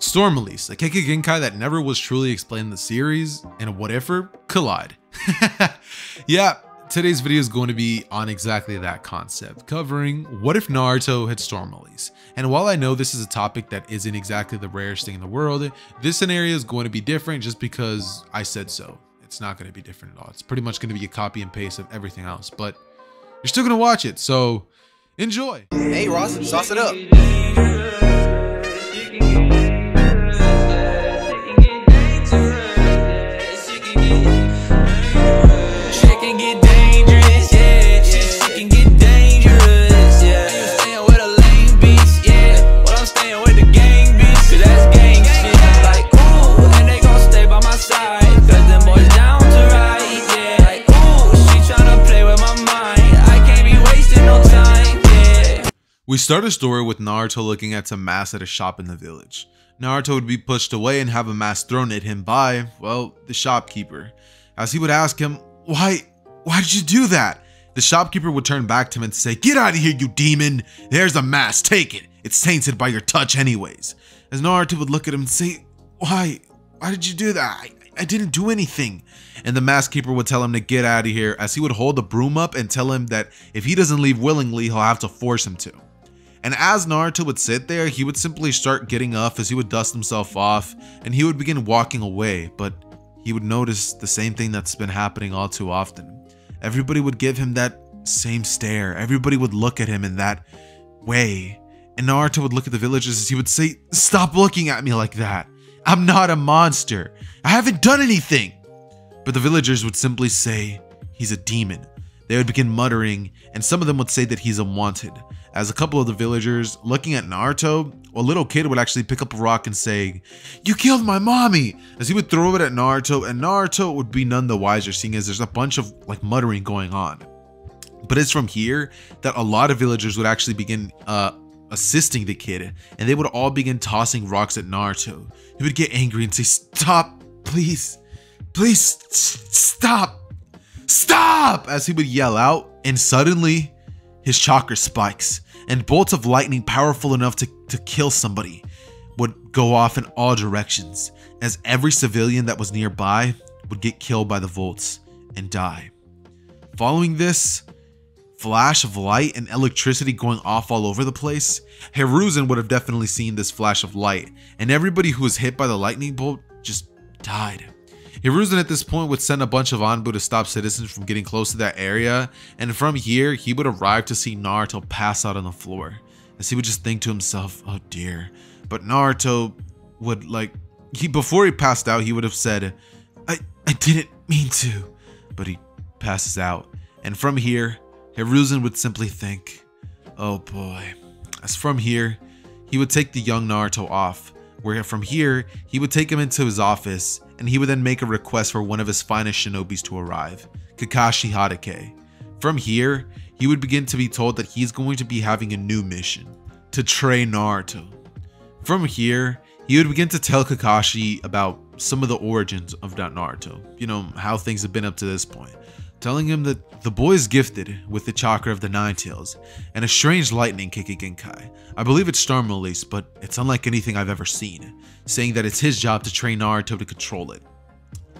Storm Release, a Kekkei Genkai that never was truly explained in the series, and whatever, collide. yeah, today's video is going to be on exactly that concept, covering what if Naruto had Storm Release. And while I know this is a topic that isn't exactly the rarest thing in the world, this scenario is going to be different just because I said so. It's not going to be different at all. It's pretty much going to be a copy and paste of everything else, but you're still going to watch it, so enjoy. Hey Ross, sauce it up. We start a story with Naruto looking at some masks at a shop in the village. Naruto would be pushed away and have a mask thrown at him by, well, the shopkeeper. As he would ask him, Why, why did you do that? The shopkeeper would turn back to him and say, Get out of here, you demon! There's a mask, take it! It's tainted by your touch, anyways. As Naruto would look at him and say, Why, why did you do that? I, I didn't do anything. And the mask keeper would tell him to get out of here as he would hold the broom up and tell him that if he doesn't leave willingly, he'll have to force him to. And as Naruto would sit there, he would simply start getting up as he would dust himself off and he would begin walking away, but he would notice the same thing that's been happening all too often. Everybody would give him that same stare. Everybody would look at him in that way. And Naruto would look at the villagers as he would say, Stop looking at me like that. I'm not a monster. I haven't done anything. But the villagers would simply say, He's a demon. They would begin muttering, and some of them would say that he's unwanted. As a couple of the villagers, looking at Naruto, a little kid would actually pick up a rock and say, You killed my mommy! As he would throw it at Naruto, and Naruto would be none the wiser, seeing as there's a bunch of like muttering going on. But it's from here that a lot of villagers would actually begin uh, assisting the kid, and they would all begin tossing rocks at Naruto. He would get angry and say, Stop, please, please, stop, stop, as he would yell out, and suddenly his chakra spikes, and bolts of lightning powerful enough to, to kill somebody would go off in all directions, as every civilian that was nearby would get killed by the volts and die. Following this, flash of light and electricity going off all over the place, Hiruzen would have definitely seen this flash of light, and everybody who was hit by the lightning bolt just died. Hiruzen at this point would send a bunch of Anbu to stop citizens from getting close to that area, and from here, he would arrive to see Naruto pass out on the floor, as he would just think to himself, oh dear. But Naruto would like, he before he passed out, he would have said, I, I didn't mean to, but he passes out. And from here, Hiruzen would simply think, oh boy. As from here, he would take the young Naruto off, where from here, he would take him into his office, and he would then make a request for one of his finest shinobis to arrive, Kakashi Hatake. From here, he would begin to be told that he's going to be having a new mission, to train Naruto. From here, he would begin to tell Kakashi about some of the origins of that Naruto, you know, how things have been up to this point, telling him that the boy is gifted with the chakra of the Nine Tails and a strange lightning Kekkei Genkai. I believe it's Storm Release, but it's unlike anything I've ever seen, saying that it's his job to train Naruto to control it.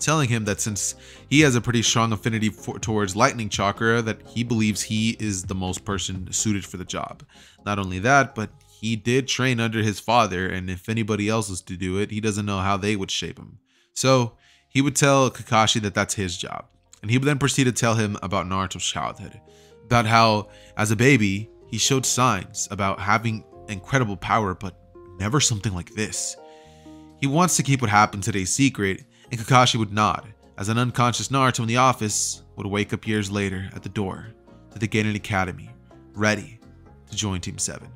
Telling him that since he has a pretty strong affinity for, towards lightning chakra, that he believes he is the most person suited for the job. Not only that, but he did train under his father, and if anybody else was to do it, he doesn't know how they would shape him. So he would tell Kakashi that that's his job. And he would then proceed to tell him about Naruto's childhood, about how, as a baby, he showed signs about having incredible power, but never something like this. He wants to keep what happened today secret, and Kakashi would nod, as an unconscious Naruto in the office would wake up years later at the door to the Genin Academy, ready to join Team 7.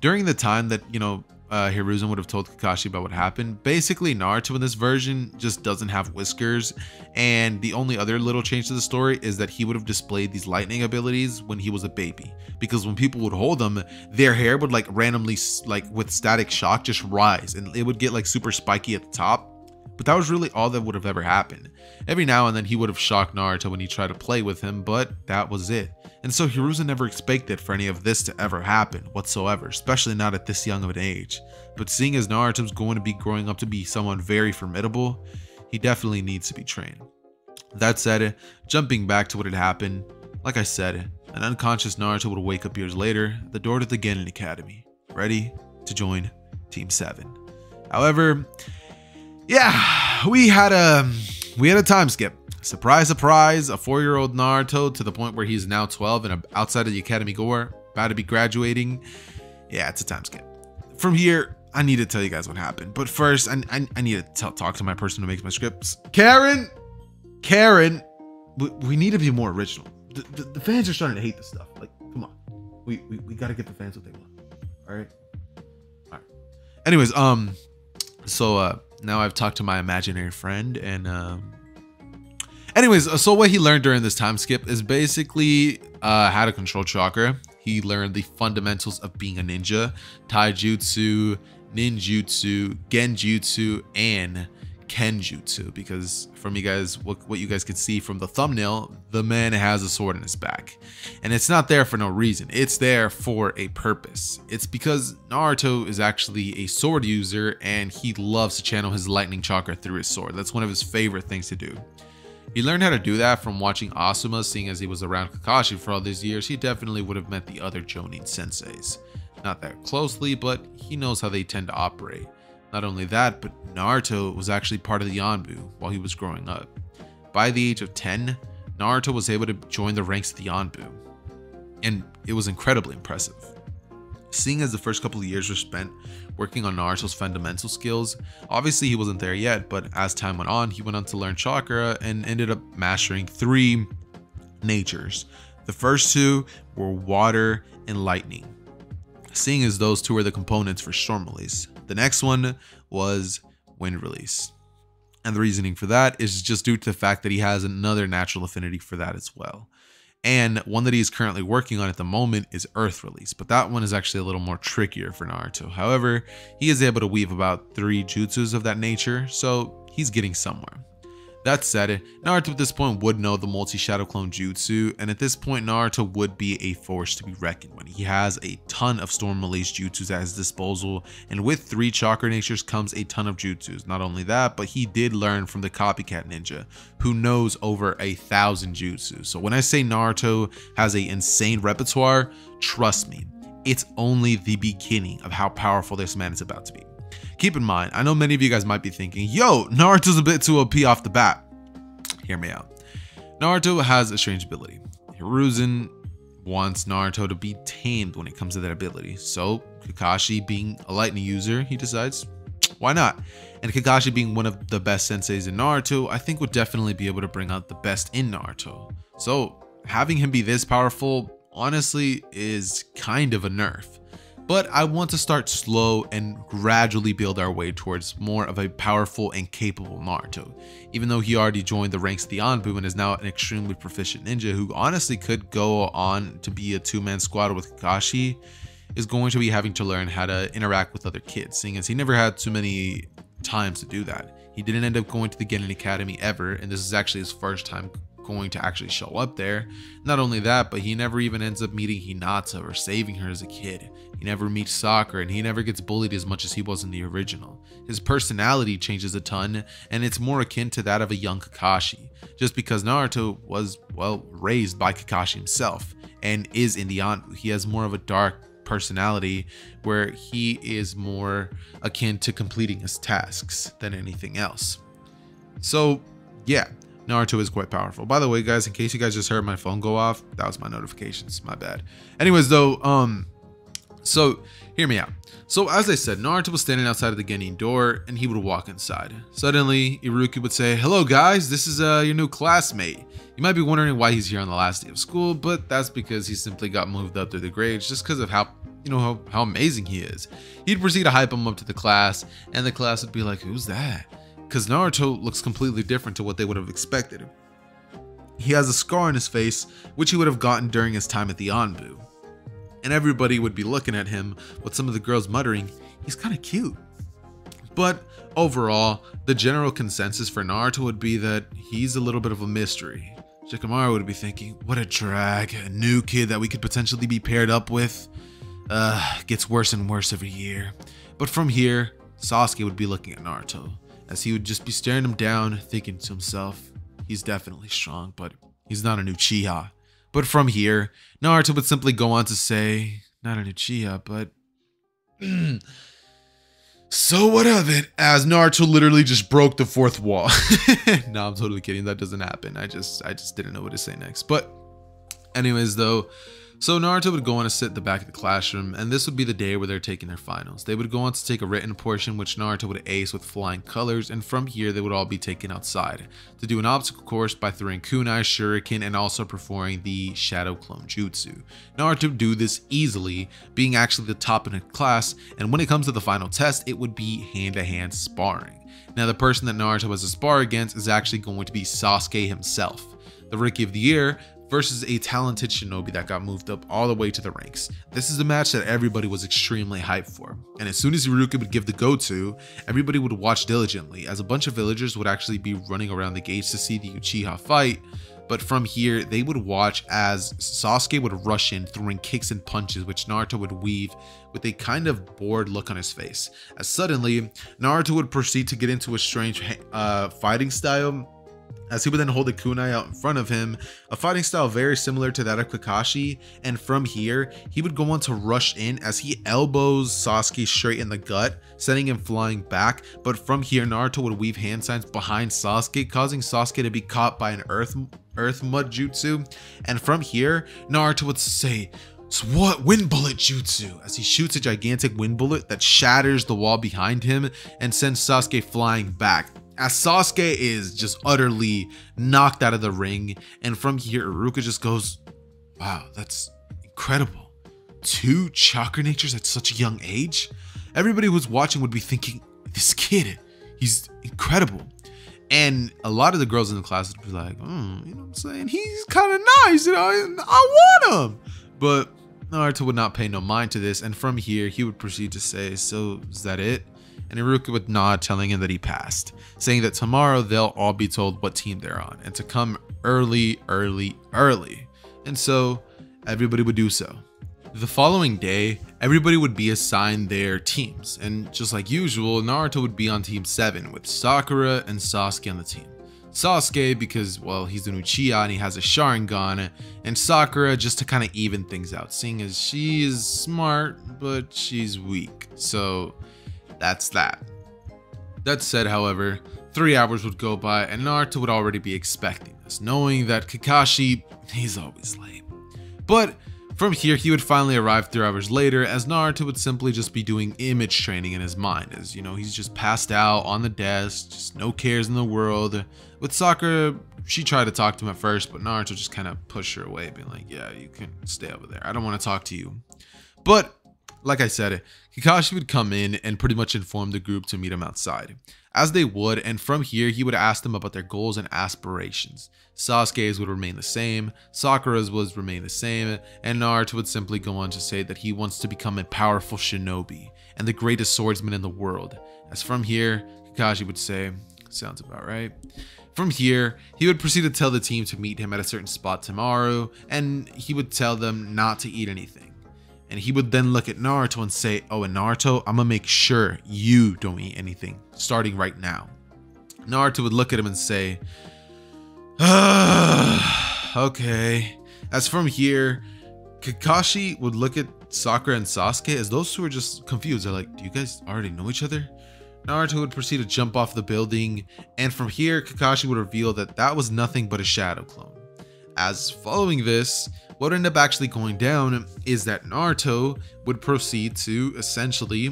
During the time that, you know, uh, Hiruzen would have told Kakashi about what happened. Basically, Naruto in this version just doesn't have whiskers, and the only other little change to the story is that he would have displayed these lightning abilities when he was a baby. Because when people would hold them, their hair would like randomly, like with static shock, just rise, and it would get like super spiky at the top. But that was really all that would have ever happened. Every now and then he would have shocked Naruto when he tried to play with him, but that was it. And so Hiruzen never expected for any of this to ever happen whatsoever, especially not at this young of an age. But seeing as Naruto's going to be growing up to be someone very formidable, he definitely needs to be trained. That said, jumping back to what had happened, like I said, an unconscious Naruto would wake up years later at the door to the Genin Academy, ready to join Team 7. However, yeah, we had a we had a time skip. Surprise, surprise, a four-year-old Naruto to the point where he's now 12 and outside of the Academy Gore, about to be graduating. Yeah, it's a time skip. From here, I need to tell you guys what happened. But first, I, I, I need to tell, talk to my person who makes my scripts. Karen! Karen! We, we need to be more original. The, the, the fans are starting to hate this stuff. Like, come on. We, we, we gotta get the fans what they want. Alright? Alright. Anyways, um, so uh now I've talked to my imaginary friend and um anyways uh, so what he learned during this time skip is basically uh how to control chakra. He learned the fundamentals of being a ninja taijutsu ninjutsu genjutsu and kenjutsu. Because from you guys what, what you guys could see from the thumbnail the man has a sword in his back. And it's not there for no reason. It's there for a purpose. It's because naruto is actually a sword user and he loves to channel his lightning chakra through his sword. That's one of his favorite things to do he learned how to do that from watching Asuma, seeing as he was around Kakashi for all these years, he definitely would have met the other Jonin senseis. Not that closely, but he knows how they tend to operate. Not only that, but Naruto was actually part of the Anbu while he was growing up. By the age of 10, Naruto was able to join the ranks of the Anbu, and it was incredibly impressive. Seeing as the first couple of years were spent working on Naruto's fundamental skills, obviously he wasn't there yet, but as time went on, he went on to learn chakra and ended up mastering three natures. The first two were water and lightning, seeing as those two are the components for storm release. The next one was wind release. And the reasoning for that is just due to the fact that he has another natural affinity for that as well. And one that he is currently working on at the moment is Earth Release, but that one is actually a little more trickier for Naruto. However, he is able to weave about three jutsus of that nature, so he's getting somewhere. That said, Naruto at this point would know the multi-shadow clone jutsu, and at this point Naruto would be a force to be reckoned with. He has a ton of storm release jutsus at his disposal, and with three chakra natures comes a ton of jutsus. Not only that, but he did learn from the copycat ninja, who knows over a thousand jutsus. So when I say Naruto has a insane repertoire, trust me, it's only the beginning of how powerful this man is about to be. Keep in mind, I know many of you guys might be thinking, yo, Naruto's a bit too OP off the bat. Hear me out. Naruto has a strange ability. Hiruzen wants Naruto to be tamed when it comes to that ability. So Kakashi being a lightning user, he decides, why not? And Kakashi being one of the best senseis in Naruto, I think would definitely be able to bring out the best in Naruto. So having him be this powerful, honestly, is kind of a nerf but I want to start slow and gradually build our way towards more of a powerful and capable Naruto. Even though he already joined the ranks of the Anbu and is now an extremely proficient ninja who honestly could go on to be a two-man squad with Kakashi, is going to be having to learn how to interact with other kids, seeing as he never had too many times to do that. He didn't end up going to the Genin Academy ever, and this is actually his first time going to actually show up there. Not only that, but he never even ends up meeting Hinata or saving her as a kid. He never meets Sakura and he never gets bullied as much as he was in the original. His personality changes a ton and it's more akin to that of a young Kakashi, just because Naruto was, well, raised by Kakashi himself and is in the Anbu. He has more of a dark personality where he is more akin to completing his tasks than anything else. So, yeah, Naruto is quite powerful. By the way, guys, in case you guys just heard my phone go off, that was my notifications. My bad. Anyways, though, um, so hear me out. So as I said, Naruto was standing outside of the Genin door and he would walk inside. Suddenly, Iruka would say, Hello guys, this is uh, your new classmate. You might be wondering why he's here on the last day of school, but that's because he simply got moved up through the grades just because of how you know how, how amazing he is. He'd proceed to hype him up to the class, and the class would be like, Who's that? because Naruto looks completely different to what they would have expected. He has a scar on his face, which he would have gotten during his time at the Anbu. And everybody would be looking at him, with some of the girls muttering, he's kind of cute. But overall, the general consensus for Naruto would be that he's a little bit of a mystery, Shikamaru would be thinking, what a drag, a new kid that we could potentially be paired up with. Uh, gets worse and worse every year. But from here, Sasuke would be looking at Naruto, as he would just be staring him down, thinking to himself, he's definitely strong, but he's not a new Uchiha. But from here, Naruto would simply go on to say, not a new Uchiha, but... So what of it? As Naruto literally just broke the fourth wall. no, I'm totally kidding. That doesn't happen. I just I just didn't know what to say next. But anyways though, so Naruto would go on to sit at the back of the classroom, and this would be the day where they're taking their finals. They would go on to take a written portion, which Naruto would ace with flying colors, and from here they would all be taken outside to do an obstacle course by throwing kunai, shuriken, and also performing the shadow clone jutsu. Naruto would do this easily, being actually the top in the class, and when it comes to the final test, it would be hand-to-hand -hand sparring. Now the person that Naruto has to spar against is actually going to be Sasuke himself. The Rookie of the Year versus a talented shinobi that got moved up all the way to the ranks. This is a match that everybody was extremely hyped for. And as soon as Iruka would give the go-to, everybody would watch diligently as a bunch of villagers would actually be running around the gates to see the Uchiha fight. But from here, they would watch as Sasuke would rush in, throwing kicks and punches, which Naruto would weave with a kind of bored look on his face. As suddenly, Naruto would proceed to get into a strange uh, fighting style as he would then hold the kunai out in front of him, a fighting style very similar to that of Kakashi, and from here, he would go on to rush in as he elbows Sasuke straight in the gut, sending him flying back, but from here, Naruto would weave hand signs behind Sasuke, causing Sasuke to be caught by an earth, earth mud jutsu, and from here, Naruto would say, what wind bullet jutsu? as he shoots a gigantic wind bullet that shatters the wall behind him and sends Sasuke flying back as Sasuke is just utterly knocked out of the ring. And from here, Iruka just goes, wow, that's incredible. Two chakra natures at such a young age? Everybody who's watching would be thinking, this kid, he's incredible. And a lot of the girls in the class would be like, mm, you know what I'm saying? He's kind of nice, you know, I want him. But Naruto would not pay no mind to this. And from here, he would proceed to say, so is that it? And Iruka would nod telling him that he passed, saying that tomorrow they'll all be told what team they're on and to come early, early, early. And so everybody would do so. The following day, everybody would be assigned their teams, and just like usual, Naruto would be on team 7 with Sakura and Sasuke on the team. Sasuke because, well, he's an Uchiha and he has a Sharingan, and Sakura just to kind of even things out, seeing as she is smart, but she's weak. So that's that. That said, however, three hours would go by and Naruto would already be expecting this, knowing that Kakashi, he's always late. But from here, he would finally arrive three hours later, as Naruto would simply just be doing image training in his mind, as you know, he's just passed out on the desk, just no cares in the world. With Sakura, she tried to talk to him at first, but Naruto just kind of pushed her away, being like, yeah, you can stay over there. I don't want to talk to you. But like I said, Kakashi would come in and pretty much inform the group to meet him outside, as they would, and from here he would ask them about their goals and aspirations. Sasuke's would remain the same, Sakura's would remain the same, and Naruto would simply go on to say that he wants to become a powerful shinobi and the greatest swordsman in the world. As from here, Kakashi would say, sounds about right. From here, he would proceed to tell the team to meet him at a certain spot tomorrow, and he would tell them not to eat anything and he would then look at Naruto and say, oh, and Naruto, I'm gonna make sure you don't eat anything, starting right now. Naruto would look at him and say, ah, okay. As from here, Kakashi would look at Sakura and Sasuke as those two are just confused. They're like, do you guys already know each other? Naruto would proceed to jump off the building, and from here, Kakashi would reveal that that was nothing but a shadow clone. As following this, what ended up actually going down is that Naruto would proceed to essentially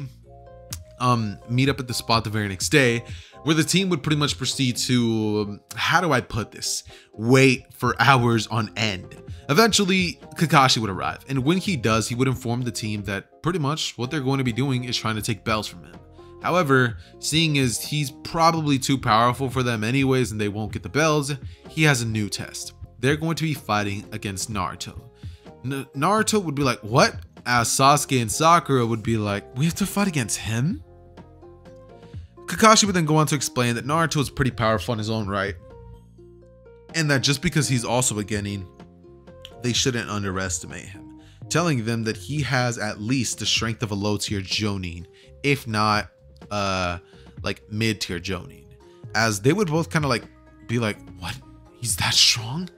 um, meet up at the spot the very next day where the team would pretty much proceed to, um, how do I put this, wait for hours on end. Eventually, Kakashi would arrive, and when he does, he would inform the team that pretty much what they're going to be doing is trying to take bells from him. However, seeing as he's probably too powerful for them anyways and they won't get the bells, he has a new test they're going to be fighting against Naruto. N Naruto would be like, what? As Sasuke and Sakura would be like, we have to fight against him? Kakashi would then go on to explain that Naruto is pretty powerful in his own right. and that just because he's also a Genin, they shouldn't underestimate him, telling them that he has at least the strength of a low tier Jonin, if not uh like mid tier Jonin. As they would both kind of like be like, what? He's that strong?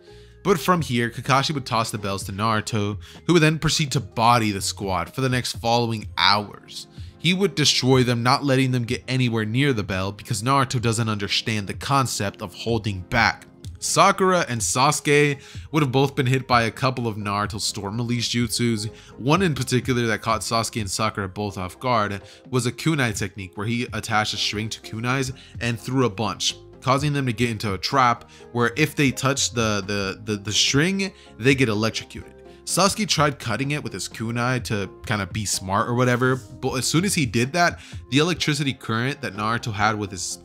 But from here, Kakashi would toss the bells to Naruto, who would then proceed to body the squad for the next following hours. He would destroy them, not letting them get anywhere near the bell because Naruto doesn't understand the concept of holding back. Sakura and Sasuke would have both been hit by a couple of Naruto storm release jutsus. One in particular that caught Sasuke and Sakura both off guard was a kunai technique where he attached a string to kunais and threw a bunch causing them to get into a trap where if they touch the, the, the, the string, they get electrocuted. Sasuke tried cutting it with his kunai to kind of be smart or whatever, but as soon as he did that, the electricity current that Naruto had with his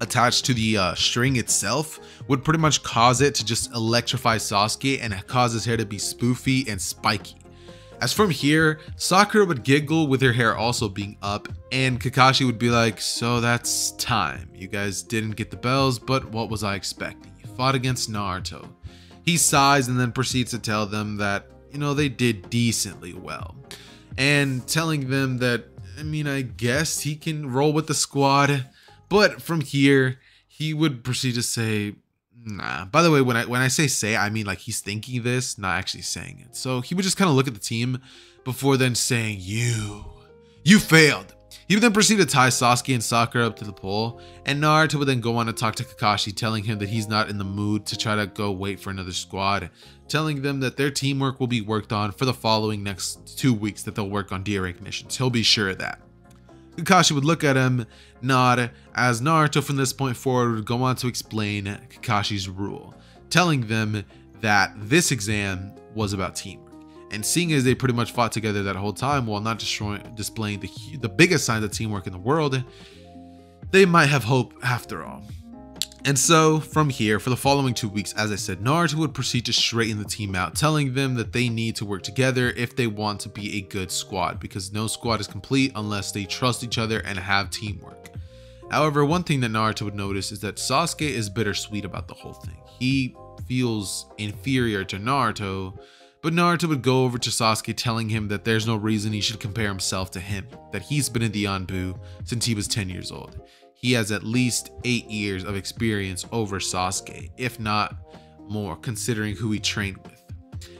attached to the uh, string itself would pretty much cause it to just electrify Sasuke and cause his hair to be spoofy and spiky. As from here, Sakura would giggle with her hair also being up, and Kakashi would be like, So that's time. You guys didn't get the bells, but what was I expecting? You fought against Naruto. He sighs and then proceeds to tell them that, you know, they did decently well. And telling them that, I mean, I guess he can roll with the squad. But from here, he would proceed to say, Nah. By the way, when I when I say say, I mean like he's thinking this, not actually saying it. So he would just kind of look at the team before then saying, "You, you failed." He would then proceed to tie Sasuke and Sakura up to the pole, and Naruto would then go on to talk to Kakashi, telling him that he's not in the mood to try to go wait for another squad, telling them that their teamwork will be worked on for the following next two weeks that they'll work on D rank missions. He'll be sure of that. Kakashi would look at him, nod, as Naruto from this point forward would go on to explain Kakashi's rule, telling them that this exam was about teamwork. And seeing as they pretty much fought together that whole time while not destroying, displaying the, the biggest signs of teamwork in the world, they might have hope after all. And so, from here, for the following two weeks, as I said, Naruto would proceed to straighten the team out, telling them that they need to work together if they want to be a good squad, because no squad is complete unless they trust each other and have teamwork. However, one thing that Naruto would notice is that Sasuke is bittersweet about the whole thing. He feels inferior to Naruto, but Naruto would go over to Sasuke telling him that there's no reason he should compare himself to him, that he's been in the Anbu since he was 10 years old he has at least eight years of experience over Sasuke, if not more, considering who he trained with.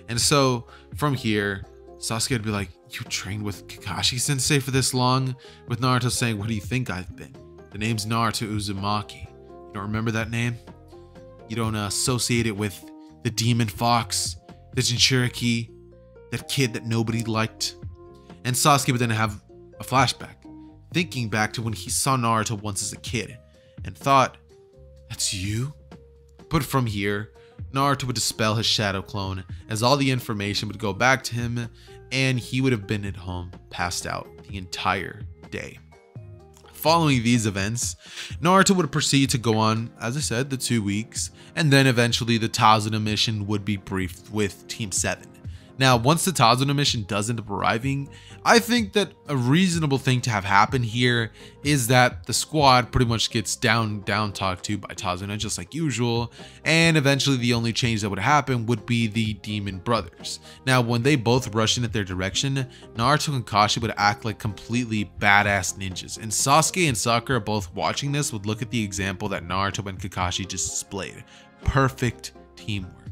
And so from here, Sasuke would be like, You trained with Kakashi sensei for this long? With Naruto saying, What do you think I've been? The name's Naruto Uzumaki. You don't remember that name? You don't uh, associate it with the Demon Fox, the Jinchuriki, that kid that nobody liked? And Sasuke would then have a flashback thinking back to when he saw Naruto once as a kid and thought, That's you? But from here, Naruto would dispel his shadow clone as all the information would go back to him and he would have been at home, passed out the entire day. Following these events, Naruto would proceed to go on, as I said, the two weeks, and then eventually the Tazuna mission would be briefed with Team 7. Now, once the Tazuna mission does end up arriving, I think that a reasonable thing to have happen here is that the squad pretty much gets down down talked to by Tazuna just like usual, and eventually the only change that would happen would be the Demon Brothers. Now, when they both rush in at their direction, Naruto and Kashi would act like completely badass ninjas, and Sasuke and Sakura both watching this would look at the example that Naruto and Kakashi just displayed. Perfect teamwork.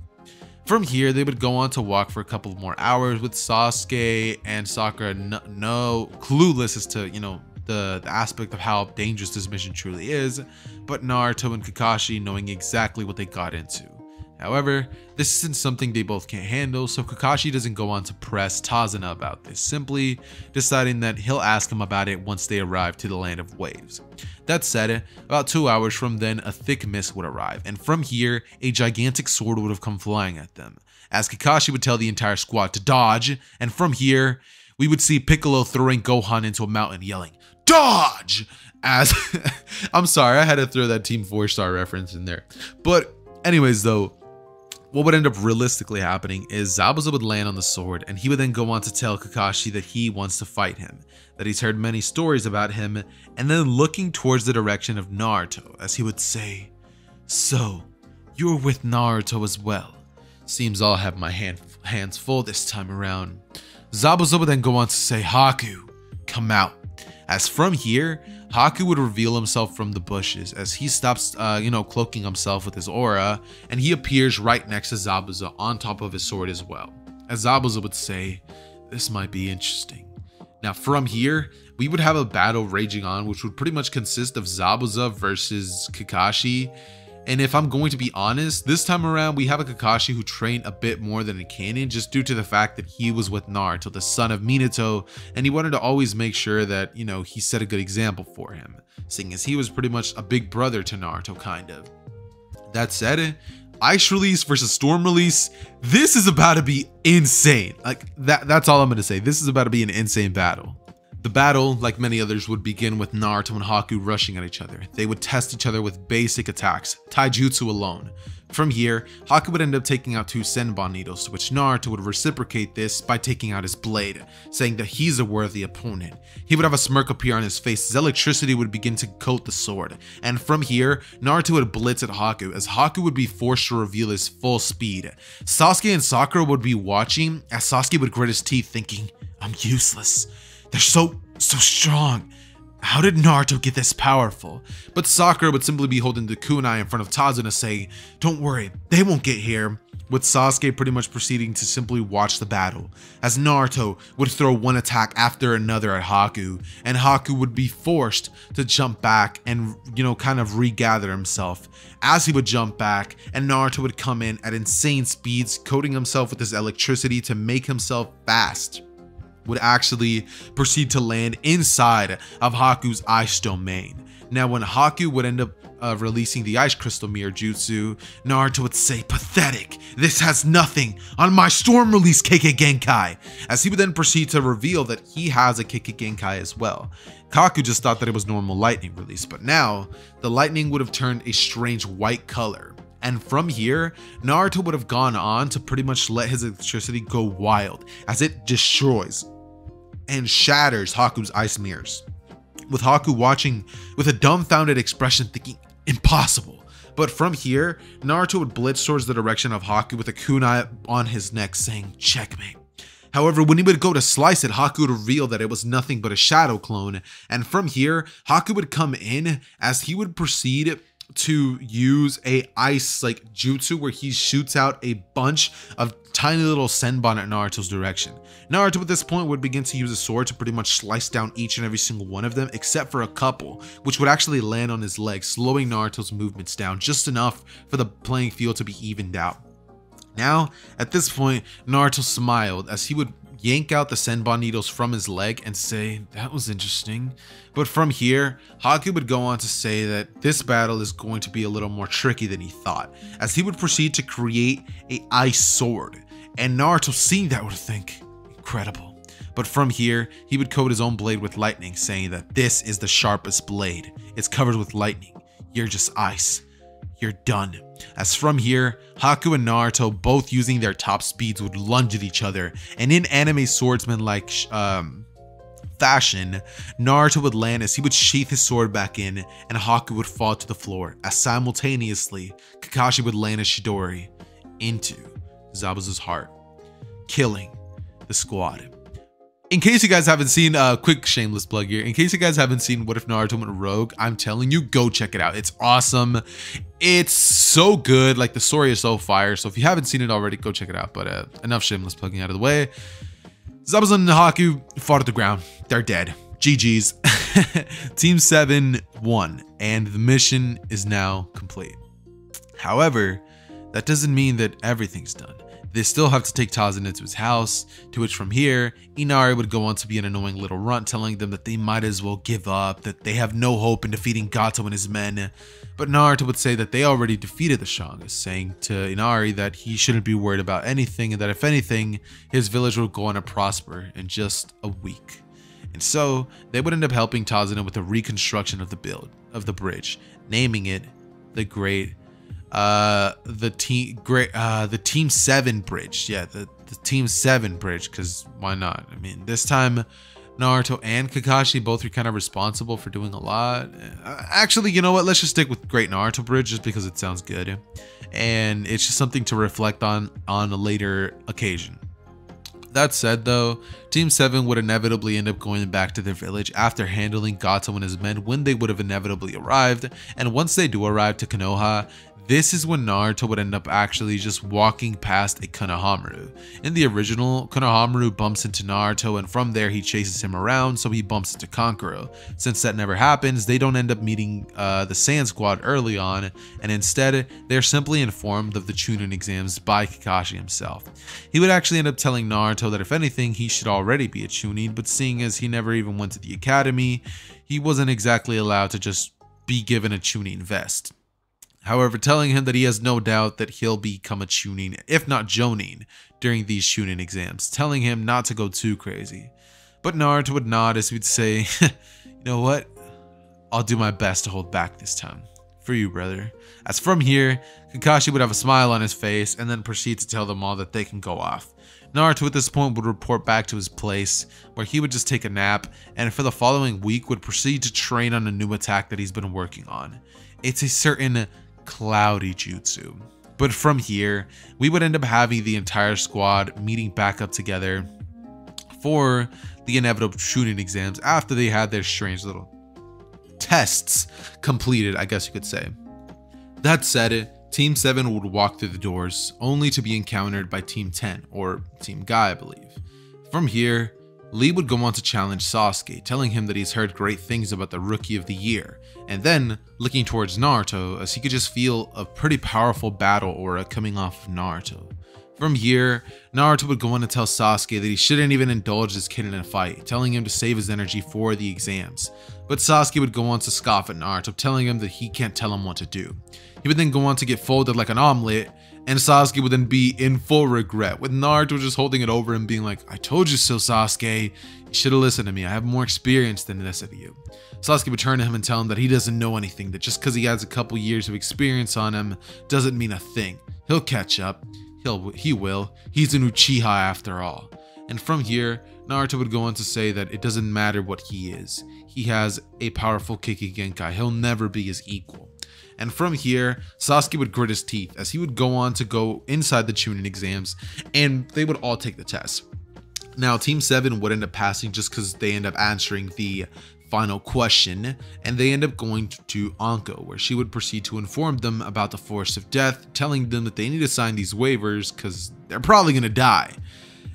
From here, they would go on to walk for a couple more hours with Sasuke and Sakura no, no clueless as to, you know, the, the aspect of how dangerous this mission truly is, but Naruto and Kakashi knowing exactly what they got into. However, this isn't something they both can't handle, so Kakashi doesn't go on to press Tazuna about this, simply deciding that he'll ask him about it once they arrive to the land of waves. That said, about two hours from then, a thick mist would arrive, and from here, a gigantic sword would have come flying at them, as Kakashi would tell the entire squad to dodge, and from here, we would see Piccolo throwing Gohan into a mountain, yelling, Dodge! As, I'm sorry, I had to throw that Team 4 Star reference in there. But anyways though, what would end up realistically happening is Zabuza would land on the sword and he would then go on to tell Kakashi that he wants to fight him, that he's heard many stories about him, and then looking towards the direction of Naruto as he would say, So, you're with Naruto as well. Seems I'll have my hand, hands full this time around. Zabuza would then go on to say, Haku, come out. As from here, Haku would reveal himself from the bushes as he stops, uh, you know, cloaking himself with his aura, and he appears right next to Zabuza on top of his sword as well. As Zabuza would say, this might be interesting. Now from here, we would have a battle raging on, which would pretty much consist of Zabuza versus Kakashi, and if I'm going to be honest, this time around we have a Kakashi who trained a bit more than a Kanin just due to the fact that he was with Naruto, the son of Minato, and he wanted to always make sure that, you know, he set a good example for him, seeing as he was pretty much a big brother to Naruto, kind of. That said, Ice release versus Storm release, this is about to be insane. Like that that's all I'm going to say. This is about to be an insane battle. The battle, like many others, would begin with Naruto and Haku rushing at each other. They would test each other with basic attacks, taijutsu alone. From here, Haku would end up taking out two Senbon needles, to which Naruto would reciprocate this by taking out his blade, saying that he's a worthy opponent. He would have a smirk appear on his face as electricity would begin to coat the sword, and from here, Naruto would blitz at Haku as Haku would be forced to reveal his full speed. Sasuke and Sakura would be watching as Sasuke would grit his teeth thinking, I'm useless. They're so, so strong. How did Naruto get this powerful? But Sakura would simply be holding the kunai in front of Tazuna saying, don't worry, they won't get here. With Sasuke pretty much proceeding to simply watch the battle, as Naruto would throw one attack after another at Haku, and Haku would be forced to jump back and, you know, kind of regather himself. As he would jump back, and Naruto would come in at insane speeds, coating himself with his electricity to make himself fast would actually proceed to land inside of Haku's ice domain. Now, when Haku would end up uh, releasing the Ice Crystal Mirror Jutsu, Naruto would say, Pathetic, this has nothing on my Storm release Kekkei Genkai, as he would then proceed to reveal that he has a Kekkei Genkai as well. Haku just thought that it was normal lightning release, but now, the lightning would have turned a strange white color. And from here, Naruto would have gone on to pretty much let his electricity go wild, as it destroys and shatters Haku's ice mirrors. With Haku watching with a dumbfounded expression thinking, impossible. But from here, Naruto would blitz towards the direction of Haku with a kunai on his neck saying, checkmate. However, when he would go to slice it, Haku would reveal that it was nothing but a shadow clone. And from here, Haku would come in as he would proceed to use a ice like jutsu where he shoots out a bunch of tiny little senbon at Naruto's direction. Naruto at this point would begin to use a sword to pretty much slice down each and every single one of them except for a couple, which would actually land on his legs, slowing Naruto's movements down just enough for the playing field to be evened out. Now, at this point, Naruto smiled as he would yank out the Senbon needles from his leg and say, that was interesting. But from here, Haku would go on to say that this battle is going to be a little more tricky than he thought, as he would proceed to create a ice sword. And Naruto seeing that would think, incredible. But from here, he would coat his own blade with lightning, saying that this is the sharpest blade. It's covered with lightning. You're just ice. You're done. As from here, Haku and Naruto, both using their top speeds, would lunge at each other, and in anime swordsman-like um, fashion, Naruto would land as he would sheath his sword back in, and Haku would fall to the floor, as simultaneously, Kakashi would land a Chidori into Zabuza's heart, killing the squad. In case you guys haven't seen a uh, quick shameless plug here, in case you guys haven't seen What If Naruto Went Rogue, I'm telling you, go check it out. It's awesome. It's so good. Like the story is so fire. So if you haven't seen it already, go check it out. But uh, enough shameless plugging out of the way. Zabuza and Haku fought at the ground. They're dead. GG's. Team 7 won, and the mission is now complete. However, that doesn't mean that everything's done. They still have to take Tazuna into his house, to which from here, Inari would go on to be an annoying little runt telling them that they might as well give up, that they have no hope in defeating Gato and his men. But Naruto would say that they already defeated the Shagas, saying to Inari that he shouldn't be worried about anything and that if anything, his village would go on to prosper in just a week. And so, they would end up helping Tazuna with the reconstruction of the build, of the bridge, naming it the Great uh the team great uh the team seven bridge. Yeah the, the team seven bridge because why not? I mean this time naruto and kakashi both are kind of responsible for doing a lot. Uh, actually you know what? Let's just stick with great naruto bridge just because it sounds good. And it's just something to reflect on on a later occasion. That said, though, Team 7 would inevitably end up going back to their village after handling Gato and his men when they would have inevitably arrived, and once they do arrive to Konoha, this is when Naruto would end up actually just walking past a Konohamaru. In the original, Konohamaru bumps into Naruto and from there he chases him around so he bumps into Kankuro. Since that never happens, they don't end up meeting uh, the Sand Squad early on and instead they're simply informed of the Chunin exams by Kakashi himself. He would actually end up telling Naruto that if anything he should already be a Chunin but seeing as he never even went to the academy, he wasn't exactly allowed to just be given a Chunin vest. However, telling him that he has no doubt that he'll become a Chunin, if not Jonin, during these Chunin exams, telling him not to go too crazy. But Naruto would nod as he'd say, you know what? I'll do my best to hold back this time. For you, brother. As from here, Kakashi would have a smile on his face and then proceed to tell them all that they can go off. Naruto at this point would report back to his place, where he would just take a nap, and for the following week would proceed to train on a new attack that he's been working on. It's a certain cloudy jutsu. But from here, we would end up having the entire squad meeting back up together for the inevitable Chunin exams after they had their strange little tests completed, I guess you could say. That said, it, Team 7 would walk through the doors, only to be encountered by Team 10, or Team Guy, I believe. From here, Lee would go on to challenge Sasuke, telling him that he's heard great things about the Rookie of the Year, and then looking towards Naruto uh, as he could just feel a pretty powerful battle aura coming off of Naruto. From here, Naruto would go on to tell Sasuke that he shouldn't even indulge this kid in a fight, telling him to save his energy for the exams. But Sasuke would go on to scoff at Naruto, telling him that he can't tell him what to do. He would then go on to get folded like an omelet, and Sasuke would then be in full regret, with Naruto just holding it over and being like, I told you so, Sasuke. You should have listened to me. I have more experience than this of you. Sasuke would turn to him and tell him that he doesn't know anything, that just because he has a couple years of experience on him doesn't mean a thing. He'll catch up. He'll, he will. He's an Uchiha after all. And from here, Naruto would go on to say that it doesn't matter what he is. He has a powerful Kekkei Genkai. He'll never be his equal. And from here, Sasuke would grit his teeth as he would go on to go inside the Chunin exams and they would all take the test. Now, Team 7 would end up passing just because they end up answering the final question, and they end up going to Anko, where she would proceed to inform them about the Forest of Death, telling them that they need to sign these waivers because they're probably gonna die.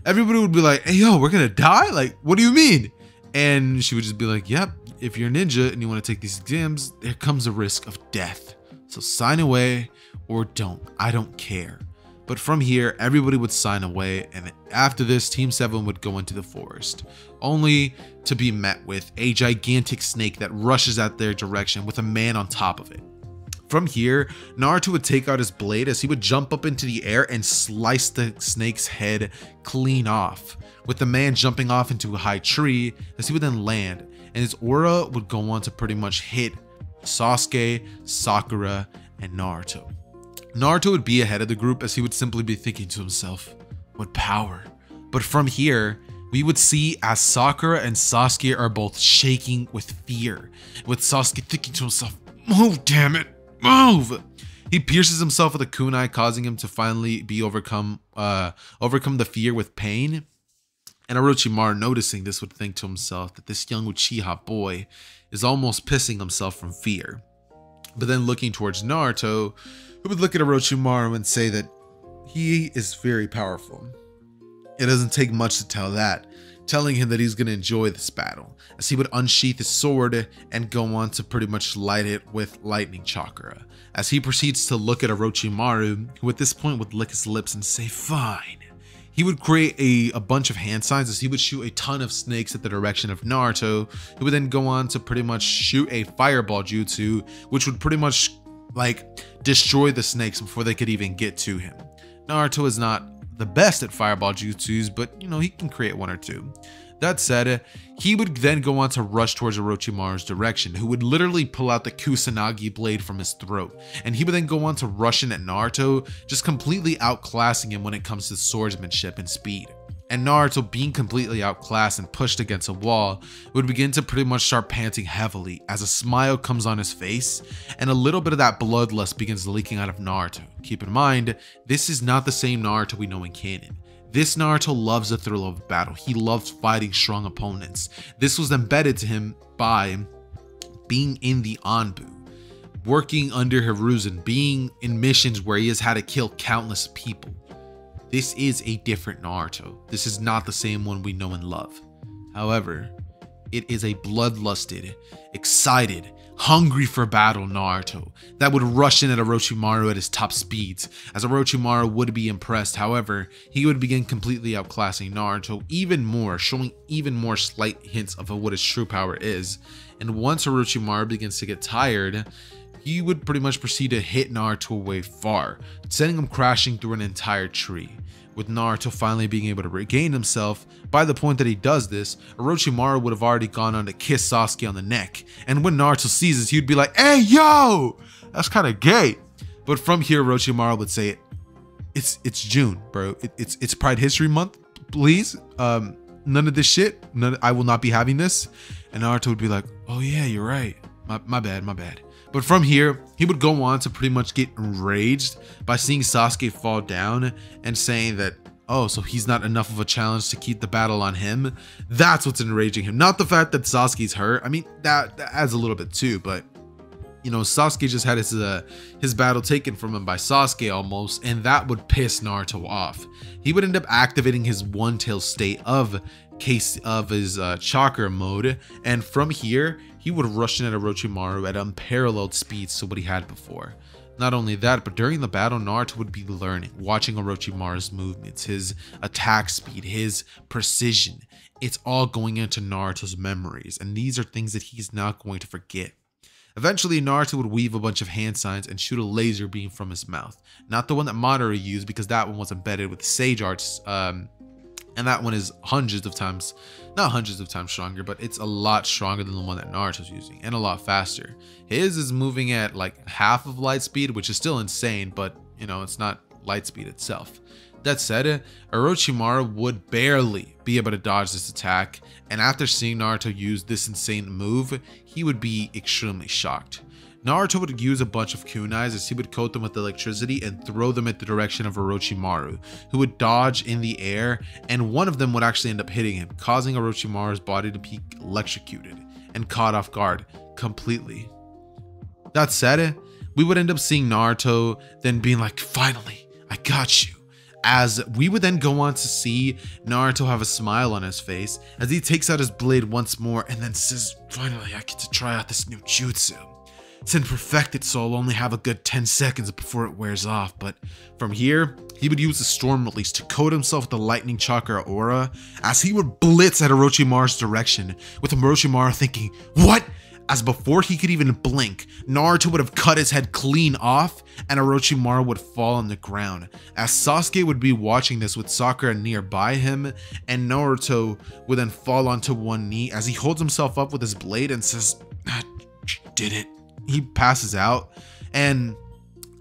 Everybody would be like, hey yo, we're gonna die? Like, what do you mean? And she would just be like, yep, if you're a ninja and you want to take these exams, there comes a risk of death. So sign away or don't. I don't care. But from here, everybody would sign away, and after this, Team 7 would go into the forest, only to be met with a gigantic snake that rushes at their direction with a man on top of it. From here, Naruto would take out his blade as he would jump up into the air and slice the snake's head clean off, with the man jumping off into a high tree as he would then land, and his aura would go on to pretty much hit Sasuke, Sakura, and Naruto. Naruto would be ahead of the group as he would simply be thinking to himself, what power. But from here, we would see as Sakura and Sasuke are both shaking with fear, with Sasuke thinking to himself, move damn it, move! He pierces himself with a kunai, causing him to finally be overcome, uh, overcome the fear with pain. And Orochimaru, noticing this, would think to himself that this young Uchiha boy is almost pissing himself from fear. But then looking towards Naruto, who would look at Orochimaru and say that he is very powerful. It doesn't take much to tell that, telling him that he's going to enjoy this battle, as he would unsheath his sword and go on to pretty much light it with lightning chakra, as he proceeds to look at Orochimaru, who at this point would lick his lips and say, fine. He would create a, a bunch of hand signs as he would shoot a ton of snakes at the direction of Naruto, who would then go on to pretty much shoot a fireball jutsu, which would pretty much like destroy the snakes before they could even get to him. Naruto is not the best at fireball jutsus, but you know, he can create one or two. That said, he would then go on to rush towards Orochimaru's direction, who would literally pull out the Kusanagi blade from his throat, and he would then go on to rush in at Naruto, just completely outclassing him when it comes to swordsmanship and speed. and Naruto being completely outclassed and pushed against a wall would begin to pretty much start panting heavily as a smile comes on his face and a little bit of that bloodlust begins leaking out of Naruto. Keep in mind, this is not the same Naruto we know in canon. This Naruto loves the thrill of battle. He loves fighting strong opponents. This was embedded to him by being in the Anbu, working under Hiruzen, being in missions where he has had to kill countless people. This is a different Naruto. This is not the same one we know and love. However, it is a bloodlusted, excited, hungry for battle Naruto that would rush in at Orochimaru at his top speeds, as Orochimaru would be impressed. However, he would begin completely outclassing Naruto even more, showing even more slight hints of what his true power is. And once Orochimaru begins to get tired, he would pretty much proceed to hit Naruto away far, sending him crashing through an entire tree. With Naruto finally being able to regain himself, by the point that he does this, Orochimaru would have already gone on to kiss Sasuke on the neck. And when Naruto sees this, he'd be like, hey yo, that's kind of gay. But from here, Orochimaru would say it, it's it's June, bro. It, it's it's Pride History Month. Please, um, none of this shit. None. I will not be having this. And Naruto would be like, oh yeah, you're right. My my bad, my bad. But from here, he would go on to pretty much get enraged by seeing Sasuke fall down and saying that, oh, so he's not enough of a challenge to keep the battle on him. That's what's enraging him. Not the fact that Sasuke's hurt. I mean, that, that adds a little bit too, but you know, Sasuke just had his uh, his battle taken from him by Sasuke almost, and that would piss Naruto off. He would end up activating his one tail state of case of his uh, chakra mode, and from here he would rush in at Orochimaru at unparalleled speeds to what he had before. Not only that, but during the battle, Naruto would be learning, watching Orochimaru's movements, his attack speed, his precision. It's all going into Naruto's memories, and these are things that he's not going to forget. Eventually, Naruto would weave a bunch of hand signs and shoot a laser beam from his mouth. Not the one that Madara used because that one was embedded with Sage Arts, um, and that one is hundreds of times, not hundreds of times stronger, but it's a lot stronger than the one that Naruto's using and a lot faster. His is moving at like half of light speed, which is still insane, but you know, it's not light speed itself. That said, Orochimaru would barely be able to dodge this attack, and after seeing Naruto use this insane move, he would be extremely shocked. Naruto would use a bunch of kunais as he would coat them with electricity and throw them at the direction of Orochimaru, who would dodge in the air, and one of them would actually end up hitting him, causing Orochimaru's body to be electrocuted and caught off guard completely. That said, we would end up seeing Naruto then being like, finally, I got you as we would then go on to see Naruto have a smile on his face as he takes out his blade once more and then says, finally I get to try out this new jutsu. It's imperfected so I'll only have a good 10 seconds before it wears off, but from here, he would use the storm release to coat himself with the lightning chakra aura as he would blitz at Orochimaru's direction with Orochimaru thinking, what? as before he could even blink, Naruto would have cut his head clean off and Orochimaru would fall on the ground. As Sasuke would be watching this with Sakura nearby him and Naruto would then fall onto one knee as he holds himself up with his blade and says, ah, did it. He passes out and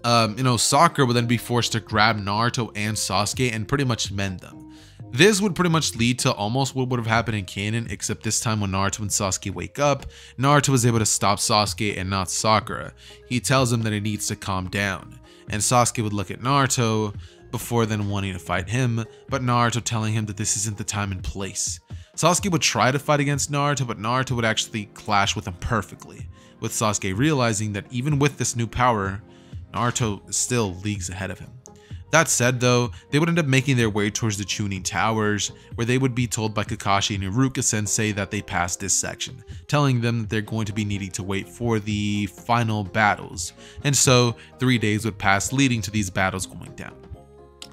um, you know, Sakura would then be forced to grab Naruto and Sasuke and pretty much mend them. This would pretty much lead to almost what would have happened in canon, except this time when Naruto and Sasuke wake up, Naruto was able to stop Sasuke and not Sakura. He tells him that he needs to calm down, and Sasuke would look at Naruto before then wanting to fight him, but Naruto telling him that this isn't the time and place. Sasuke would try to fight against Naruto, but Naruto would actually clash with him perfectly, with Sasuke realizing that even with this new power, Naruto is still leagues ahead of him. That said though, they would end up making their way towards the Chunin Towers, where they would be told by Kakashi and Iruka sensei that they passed this section, telling them that they're going to be needing to wait for the final battles. And so, three days would pass leading to these battles going down.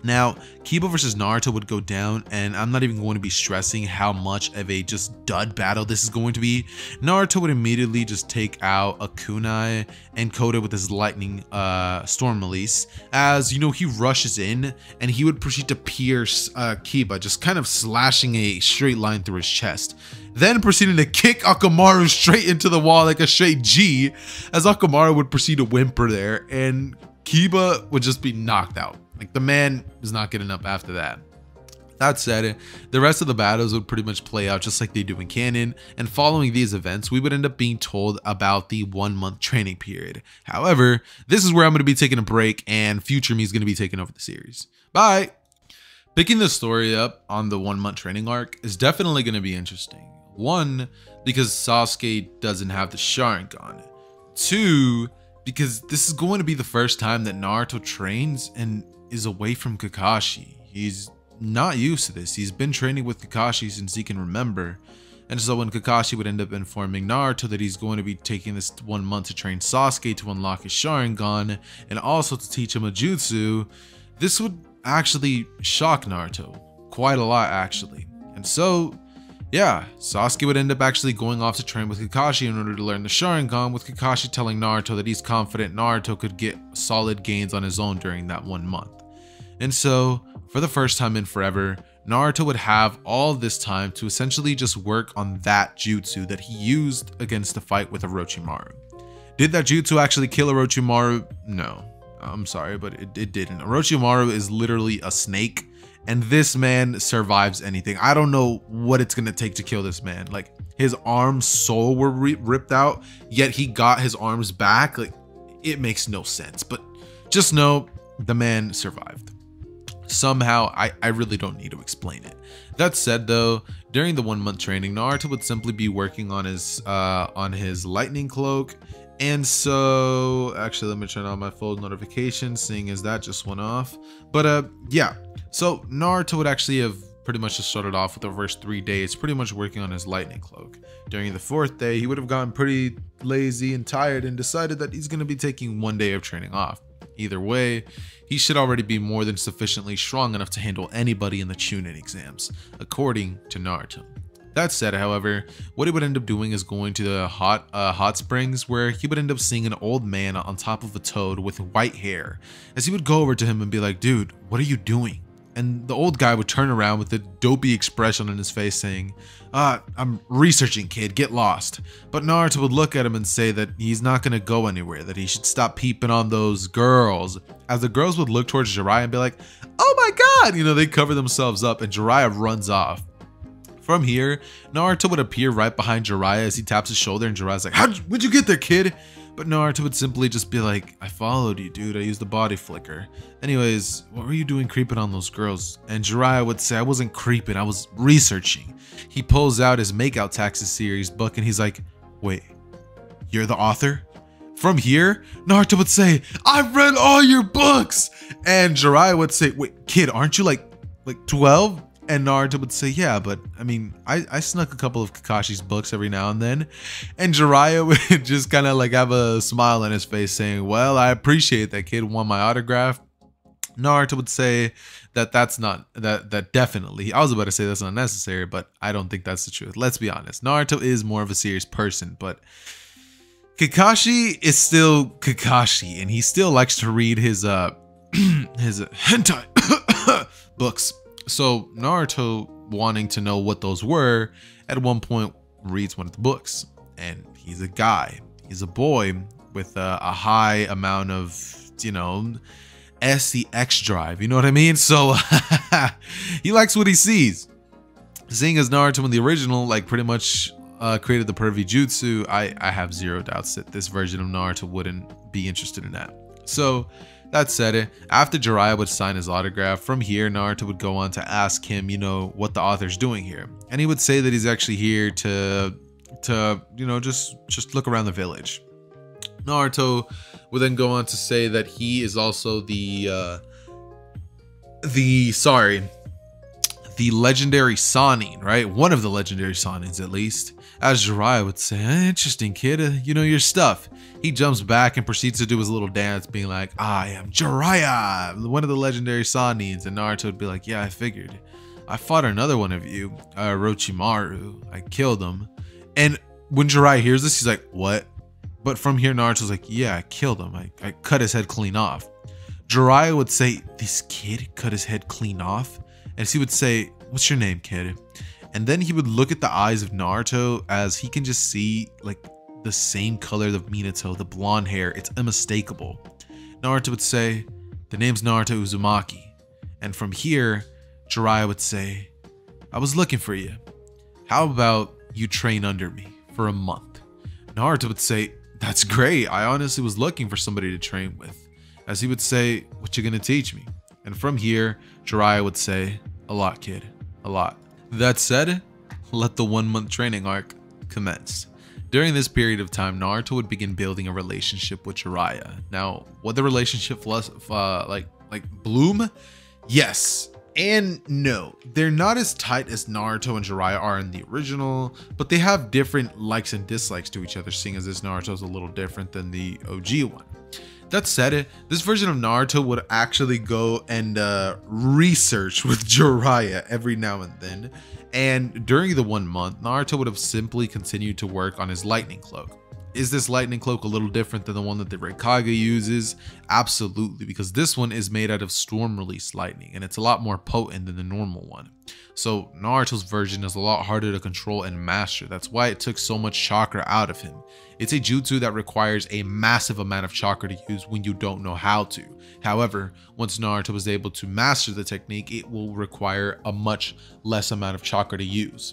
Now, Kiba versus Naruto would go down, and I'm not even going to be stressing how much of a just dud battle this is going to be. Naruto would immediately just take out a kunai and it with his lightning uh, storm release, as you know he rushes in and he would proceed to pierce uh, Kiba, just kind of slashing a straight line through his chest then proceeding to kick Akamaru straight into the wall like a straight G, as Akamaru would proceed to whimper there, and Kiba would just be knocked out. Like the man was not getting up after that. That said, the rest of the battles would pretty much play out just like they do in canon, and following these events, we would end up being told about the one month training period. However, this is where I'm going to be taking a break, and future me is going to be taking over the series. Bye! Picking the story up on the one month training arc is definitely going to be interesting. One, because Sasuke doesn't have the Sharingan. Two, because this is going to be the first time that Naruto trains and is away from Kakashi. He's not used to this. He's been training with Kakashi since he can remember. And so when Kakashi would end up informing Naruto that he's going to be taking this one month to train Sasuke to unlock his Sharingan and also to teach him a jutsu, this would actually shock Naruto. Quite a lot actually. And so, yeah, Sasuke would end up actually going off to train with Kakashi in order to learn the Sharingan with Kakashi telling Naruto that he's confident Naruto could get solid gains on his own during that one month. And so, for the first time in forever, Naruto would have all this time to essentially just work on that jutsu that he used against the fight with Orochimaru. Did that jutsu actually kill Orochimaru? No. I'm sorry, but it, it didn't. Orochimaru is literally a snake, and this man survives anything. I don't know what it's gonna take to kill this man. Like, his arms so were ripped out, yet he got his arms back. Like, it makes no sense. But just know the man survived somehow I, I really don't need to explain it. That said though, during the one month training, Naruto would simply be working on his uh on his lightning cloak. And so actually let me turn on my full notifications, seeing as that just went off. But uh yeah, so Naruto would actually have pretty much just started off with the first three days pretty much working on his lightning cloak. During the fourth day, he would have gotten pretty lazy and tired and decided that he's going to be taking one day of training off. Either way, he should already be more than sufficiently strong enough to handle anybody in the Chunin exams, according to Naruto. That said, however, what he would end up doing is going to the hot uh, hot springs where he would end up seeing an old man on top of a toad with white hair. As he would go over to him and be like, dude, what are you doing? And the old guy would turn around with a dopey expression on his face saying, Ah, I'm researching, kid, get lost. But Naruto would look at him and say that he's not gonna go anywhere, that he should stop peeping on those girls. As the girls would look towards Jiraiya and be like, oh my god, you know, they cover themselves up and Jiraiya runs off. From here, Naruto would appear right behind Jiraiya as he taps his shoulder and Jiraiya's like, how'd would you get there, kid? But Naruto would simply just be like, I followed you, dude. I used the body flicker. Anyways, what were you doing creeping on those girls? And Jiraiya would say, I wasn't creeping, I was researching. He pulls out his Makeout Tactics series book and he's like, wait, you're the author? From here, Naruto would say, I've read all your books! And Jiraiya would say, wait, kid, aren't you like, like 12? And Naruto would say, yeah, but I mean, I, I snuck a couple of Kakashi's books every now and then. And Jiraiya would just kind of like have a smile on his face saying, well, I appreciate that kid won my autograph. Naruto would say that that's not, that, that definitely, I was about to say that's not necessary, but I don't think that's the truth. Let's be honest. Naruto is more of a serious person, but Kakashi is still Kakashi and he still likes to read his, uh, his hentai books so Naruto, wanting to know what those were, at one point reads one of the books, and he's a guy, he's a boy with a, a high amount of, you know, SCX drive. You know what I mean? So he likes what he sees. Seeing as Naruto in the original, like pretty much uh, created the pervy jutsu, I, I have zero doubts that this version of Naruto wouldn't be interested in that. So that said, it, after Jiraiya would sign his autograph, from here Naruto would go on to ask him, you know, what the author's doing here. And he would say that he's actually here to, to you know, just, just look around the village. Naruto would then go on to say that he is also the, uh, the, sorry, the legendary Sannin, right? One of the legendary Sannins, at least. As Jiraiya would say, eh, interesting kid, uh, you know your stuff. He jumps back and proceeds to do his little dance, being like, I am Jiraiya, one of the legendary Sannins. And Naruto would be like, yeah, I figured. I fought another one of you, uh, Orochimaru. I killed him. And when Jiraiya hears this, he's like, what? But from here, Naruto's like, yeah, I killed him. I, I cut his head clean off. Jiraiya would say, this kid cut his head clean off? And he would say, what's your name, kid? And then he would look at the eyes of Naruto as he can just see like the same color of Minato, the blonde hair. It's unmistakable. Naruto would say, the name's Naruto Uzumaki. And from here, Jiraiya would say, I was looking for you. How about you train under me for a month? Naruto would say, That's great. I honestly was looking for somebody to train with. As he would say, What you gonna teach me? And from here, Jiraiya would say, A lot, kid. A lot. That said, let the one month training arc commence. During this period of time, Naruto would begin building a relationship with Jiraiya. Now, what the relationship uh, like, like bloom? Yes and no. They're not as tight as Naruto and Jiraiya are in the original, but they have different likes and dislikes to each other, seeing as this Naruto is a little different than the OG one. That said, this version of Naruto would actually go and uh, research with Jiraiya every now and then, and during the one month, Naruto would have simply continued to work on his lightning cloak. Is this lightning cloak a little different than the one that the Raikage uses? Absolutely, because this one is made out of storm release lightning and it's a lot more potent than the normal one. So Naruto's version is a lot harder to control and master. That's why it took so much chakra out of him. It's a jutsu that requires a massive amount of chakra to use when you don't know how to. However, once Naruto was able to master the technique, it will require a much less amount of chakra to use.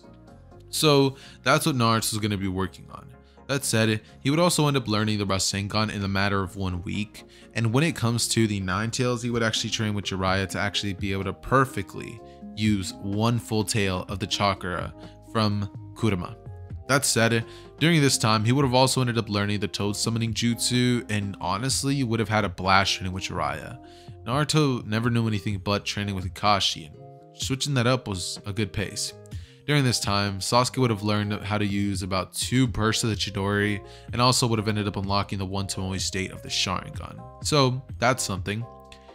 So that's what Naruto is going to be working on. That said, he would also end up learning the Rasengan in a matter of one week, and when it comes to the Nine Tails, he would actually train with Jiraiya to actually be able to perfectly use one full tail of the chakra from Kurama. That said, during this time, he would have also ended up learning the Toad Summoning Jutsu, and honestly, you would have had a blast training with Jiraiya. Naruto never knew anything but training with Kakashi, and switching that up was a good pace. During this time, Sasuke would have learned how to use about two bursts of the Chidori and also would have ended up unlocking the one to state of the Sharingan. So that's something.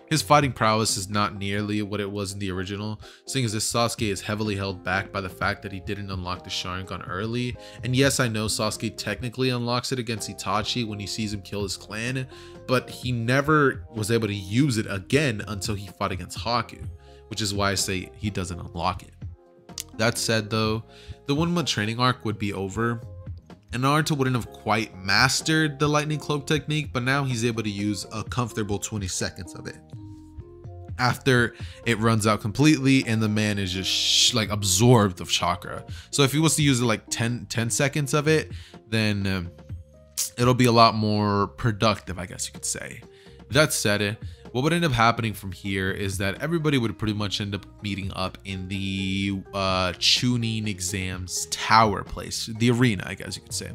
His fighting prowess is not nearly what it was in the original, seeing as this Sasuke is heavily held back by the fact that he didn't unlock the Sharingan early. And yes, I know Sasuke technically unlocks it against Itachi when he sees him kill his clan, but he never was able to use it again until he fought against Haku, which is why I say he doesn't unlock it. That said though, the month training arc would be over and Naruto wouldn't have quite mastered the lightning cloak technique, but now he's able to use a comfortable 20 seconds of it. After it runs out completely and the man is just like absorbed of chakra. So if he was to use like 10, 10 seconds of it, then um, it'll be a lot more productive, I guess you could say. That said, what would end up happening from here is that everybody would pretty much end up meeting up in the uh, Chunin exams tower place, the arena, I guess you could say.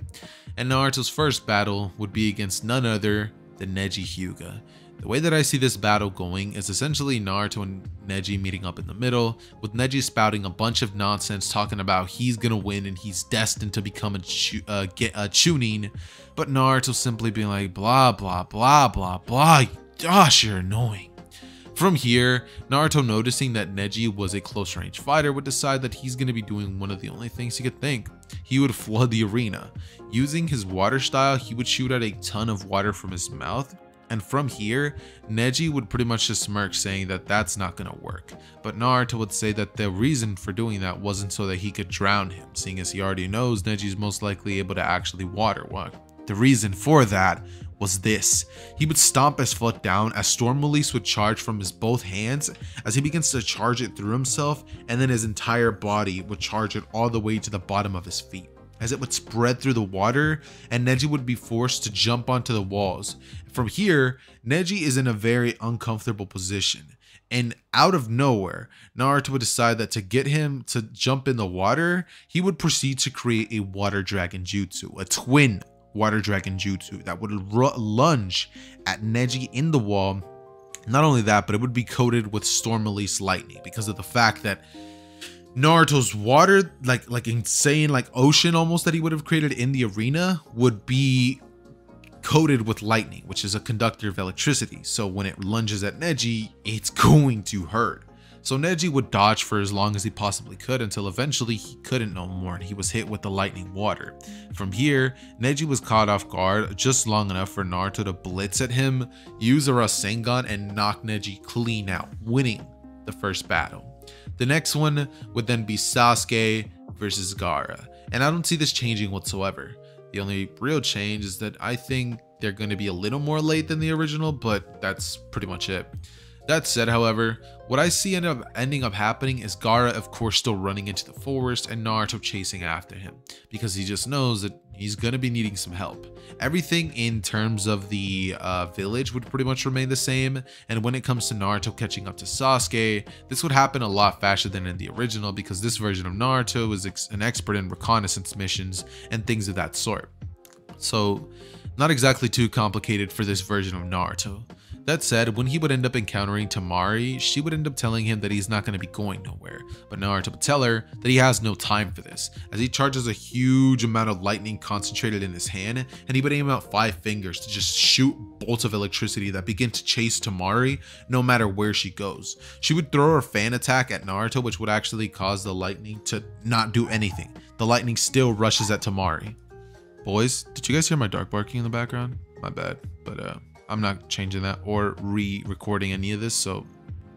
And Naruto's first battle would be against none other than Neji Hyuga. The way that I see this battle going is essentially Naruto and Neji meeting up in the middle, with Neji spouting a bunch of nonsense talking about he's gonna win and he's destined to become a, uh, get a Chunin, but Naruto simply being like blah blah blah blah blah Gosh, you're annoying. From here, Naruto noticing that Neji was a close range fighter would decide that he's going to be doing one of the only things he could think. He would flood the arena. Using his water style, he would shoot out a ton of water from his mouth. And from here, Neji would pretty much just smirk saying that that's not going to work. But Naruto would say that the reason for doing that wasn't so that he could drown him, seeing as he already knows Neji's most likely able to actually water walk. The reason for that was this. He would stomp his foot down as Storm Release would charge from his both hands as he begins to charge it through himself and then his entire body would charge it all the way to the bottom of his feet as it would spread through the water and Neji would be forced to jump onto the walls. From here, Neji is in a very uncomfortable position. And out of nowhere, Naruto would decide that to get him to jump in the water, he would proceed to create a water dragon jutsu, a twin Water Dragon Jutsu that would lunge at Neji in the wall. Not only that, but it would be coated with Storm Release Lightning because of the fact that Naruto's water, like like insane, like ocean almost that he would have created in the arena, would be coated with lightning, which is a conductor of electricity. So when it lunges at Neji, it's going to hurt. So Neji would dodge for as long as he possibly could until eventually he couldn't no more and he was hit with the lightning water. From here, Neji was caught off guard just long enough for Naruto to blitz at him, use a Rasengan and knock Neji clean out, winning the first battle. The next one would then be Sasuke versus Gaara, and I don't see this changing whatsoever. The only real change is that I think they're going to be a little more late than the original, but that's pretty much it. That said, however, what I see end up ending up happening is Gaara, of course, still running into the forest and Naruto chasing after him because he just knows that he's gonna be needing some help. Everything in terms of the uh, village would pretty much remain the same, and when it comes to Naruto catching up to Sasuke, this would happen a lot faster than in the original because this version of Naruto is ex an expert in reconnaissance missions and things of that sort. So, not exactly too complicated for this version of Naruto. That said, when he would end up encountering Temari, she would end up telling him that he's not going to be going nowhere, but Naruto would tell her that he has no time for this, as he charges a huge amount of lightning concentrated in his hand, and he would aim out five fingers to just shoot bolts of electricity that begin to chase Temari no matter where she goes. She would throw her fan attack at Naruto, which would actually cause the lightning to not do anything. The lightning still rushes at Temari. Boys, did you guys hear my dog barking in the background? My bad, but uh, I'm not changing that or re-recording any of this, so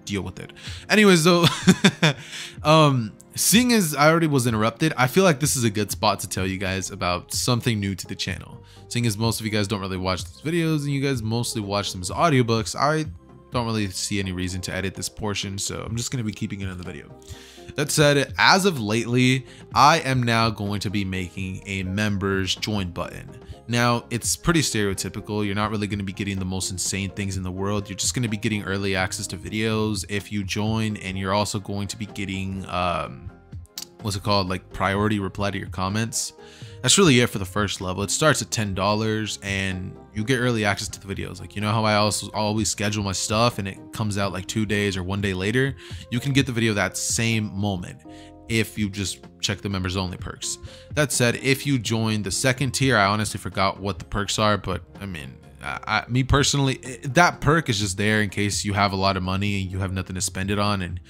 deal with it. Anyways, though, um, seeing as I already was interrupted, I feel like this is a good spot to tell you guys about something new to the channel. Seeing as most of you guys don't really watch these videos and you guys mostly watch them as audiobooks, I don't really see any reason to edit this portion, so I'm just going to be keeping it in the video. That said, as of lately, I am now going to be making a members join button. Now, it's pretty stereotypical. You're not really going to be getting the most insane things in the world. You're just going to be getting early access to videos if you join, and you're also going to be getting, um, what's it called, like priority reply to your comments. That's really it for the first level. It starts at $10 and you get early access to the videos. Like, you know how I also always schedule my stuff and it comes out like two days or one day later? You can get the video that same moment if you just check the members only perks. That said, if you join the second tier, I honestly forgot what the perks are, but I mean, I, me personally, that perk is just there in case you have a lot of money and you have nothing to spend it on and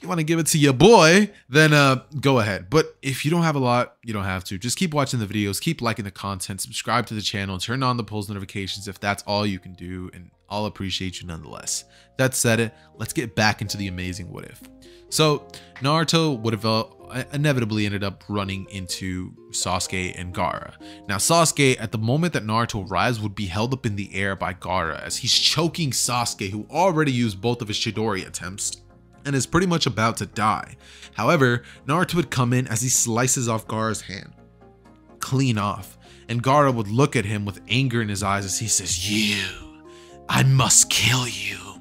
you want to give it to your boy, then uh, go ahead. But if you don't have a lot, you don't have to. Just keep watching the videos, keep liking the content, subscribe to the channel, turn on the post notifications if that's all you can do, and I'll appreciate you nonetheless. That said, it, let's get back into the amazing what if. So Naruto would have uh, inevitably ended up running into Sasuke and Gaara. Now Sasuke, at the moment that Naruto arrives, would be held up in the air by Gaara as he's choking Sasuke, who already used both of his Chidori attempts and is pretty much about to die. However, Naruto would come in as he slices off Gaara's hand, clean off, and Gaara would look at him with anger in his eyes as he says, You, I must kill you.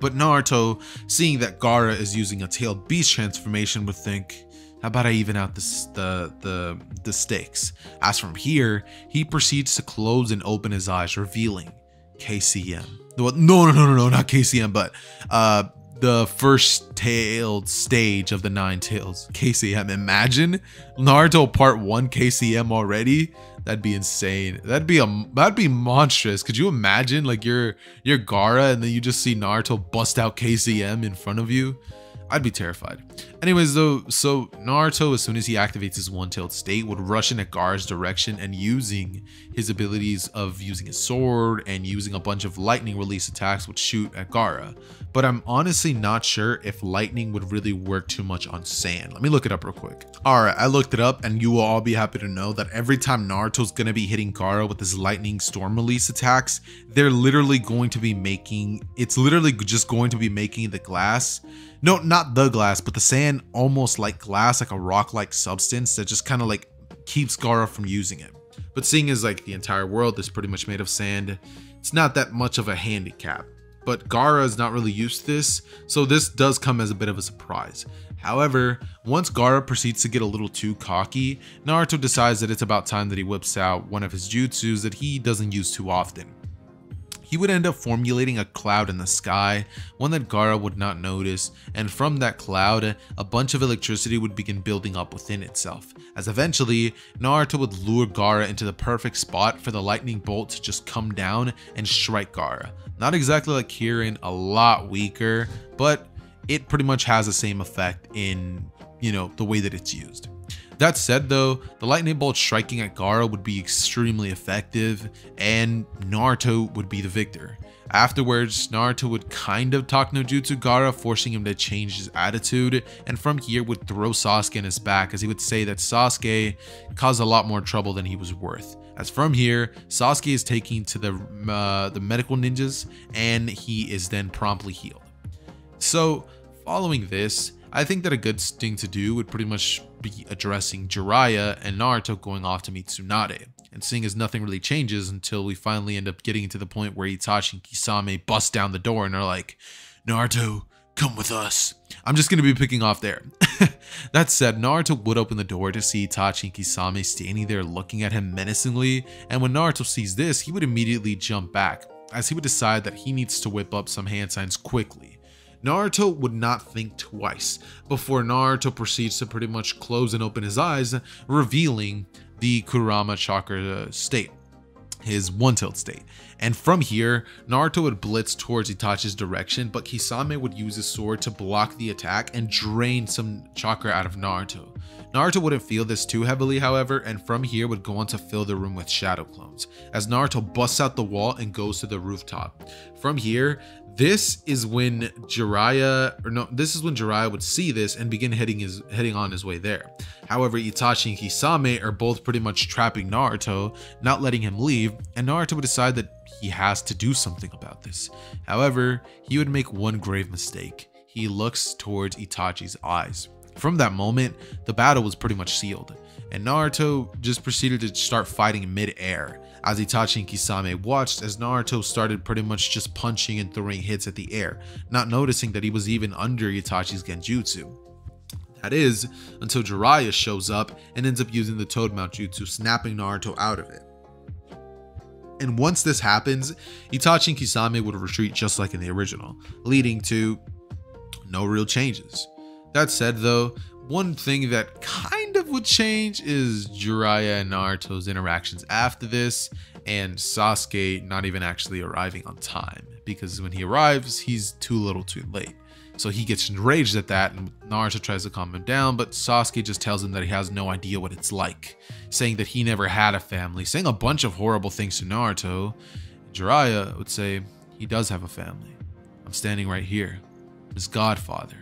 But Naruto, seeing that Gaara is using a tailed beast transformation, would think, how about I even out the, the, the, the stakes? As from here, he proceeds to close and open his eyes, revealing KCM. No, no, no, no, no, not KCM, but uh, the first tailed stage of the nine tails. KCM. Imagine Naruto part one KCM already. That'd be insane. That'd be a that'd be monstrous. Could you imagine like you're you're Gaara and then you just see Naruto bust out KCM in front of you? I'd be terrified. Anyways, though, so Naruto, as soon as he activates his one-tailed state, would rush in at Gaara's direction and using his abilities of using his sword and using a bunch of lightning release attacks would shoot at Gaara. But I'm honestly not sure if lightning would really work too much on sand. Let me look it up real quick. Alright, I looked it up and you will all be happy to know that every time Naruto's gonna be hitting Gaara with his lightning storm release attacks, they're literally going to be making, it's literally just going to be making the glass no, not the glass, but the sand almost like glass, like a rock-like substance that just kind of like keeps Gaara from using it. But seeing as like the entire world is pretty much made of sand, it's not that much of a handicap. But Gaara is not really used to this, so this does come as a bit of a surprise. However, once Gaara proceeds to get a little too cocky, Naruto decides that it's about time that he whips out one of his jutsus that he doesn't use too often he would end up formulating a cloud in the sky, one that Gaara would not notice, and from that cloud, a bunch of electricity would begin building up within itself, as eventually, Naruto would lure Gaara into the perfect spot for the lightning bolt to just come down and strike Gaara. Not exactly like Kirin, a lot weaker, but it pretty much has the same effect in, you know, the way that it's used. That said though, the lightning bolt striking at Gaara would be extremely effective and Naruto would be the victor. Afterwards, Naruto would kind of talk no jutsu Gaara, forcing him to change his attitude, and from here would throw Sasuke in his back as he would say that Sasuke caused a lot more trouble than he was worth. As from here, Sasuke is taken to the uh, the medical ninjas and he is then promptly healed. So, following this, I think that a good thing to do would pretty much be addressing Jiraiya and Naruto going off to meet Tsunade. And seeing as nothing really changes until we finally end up getting to the point where Itachi and Kisame bust down the door and are like, Naruto, come with us. I'm just going to be picking off there. that said, Naruto would open the door to see Itachi and Kisame standing there looking at him menacingly, and when Naruto sees this, he would immediately jump back, as he would decide that he needs to whip up some hand signs quickly. Naruto would not think twice before Naruto proceeds to pretty much close and open his eyes, revealing the Kurama chakra uh, state his one tilt state. And from here, Naruto would blitz towards Itachi's direction, but Kisame would use his sword to block the attack and drain some chakra out of Naruto. Naruto wouldn't feel this too heavily, however, and from here would go on to fill the room with shadow clones, as Naruto busts out the wall and goes to the rooftop. From here, this is when Jiraiya, or no, this is when Jiraiya would see this and begin heading his heading on his way there. However, Itachi and Kisame are both pretty much trapping Naruto, not letting him leave, and Naruto would decide that he has to do something about this. However, he would make one grave mistake. He looks towards Itachi's eyes. From that moment, the battle was pretty much sealed, and Naruto just proceeded to start fighting mid-air as Itachi and Kisame watched as Naruto started pretty much just punching and throwing hits at the air, not noticing that he was even under Itachi's genjutsu. That is, until Jiraiya shows up and ends up using the Toad Mount Jutsu, snapping Naruto out of it. And once this happens, Itachi and Kisame would retreat just like in the original, leading to no real changes. That said, though, one thing that kind of would change is Jiraiya and Naruto's interactions after this, and Sasuke not even actually arriving on time, because when he arrives, he's too little too late. So he gets enraged at that, and Naruto tries to calm him down, but Sasuke just tells him that he has no idea what it's like, saying that he never had a family, saying a bunch of horrible things to Naruto. Jiraiya would say, he does have a family. I'm standing right here, his godfather.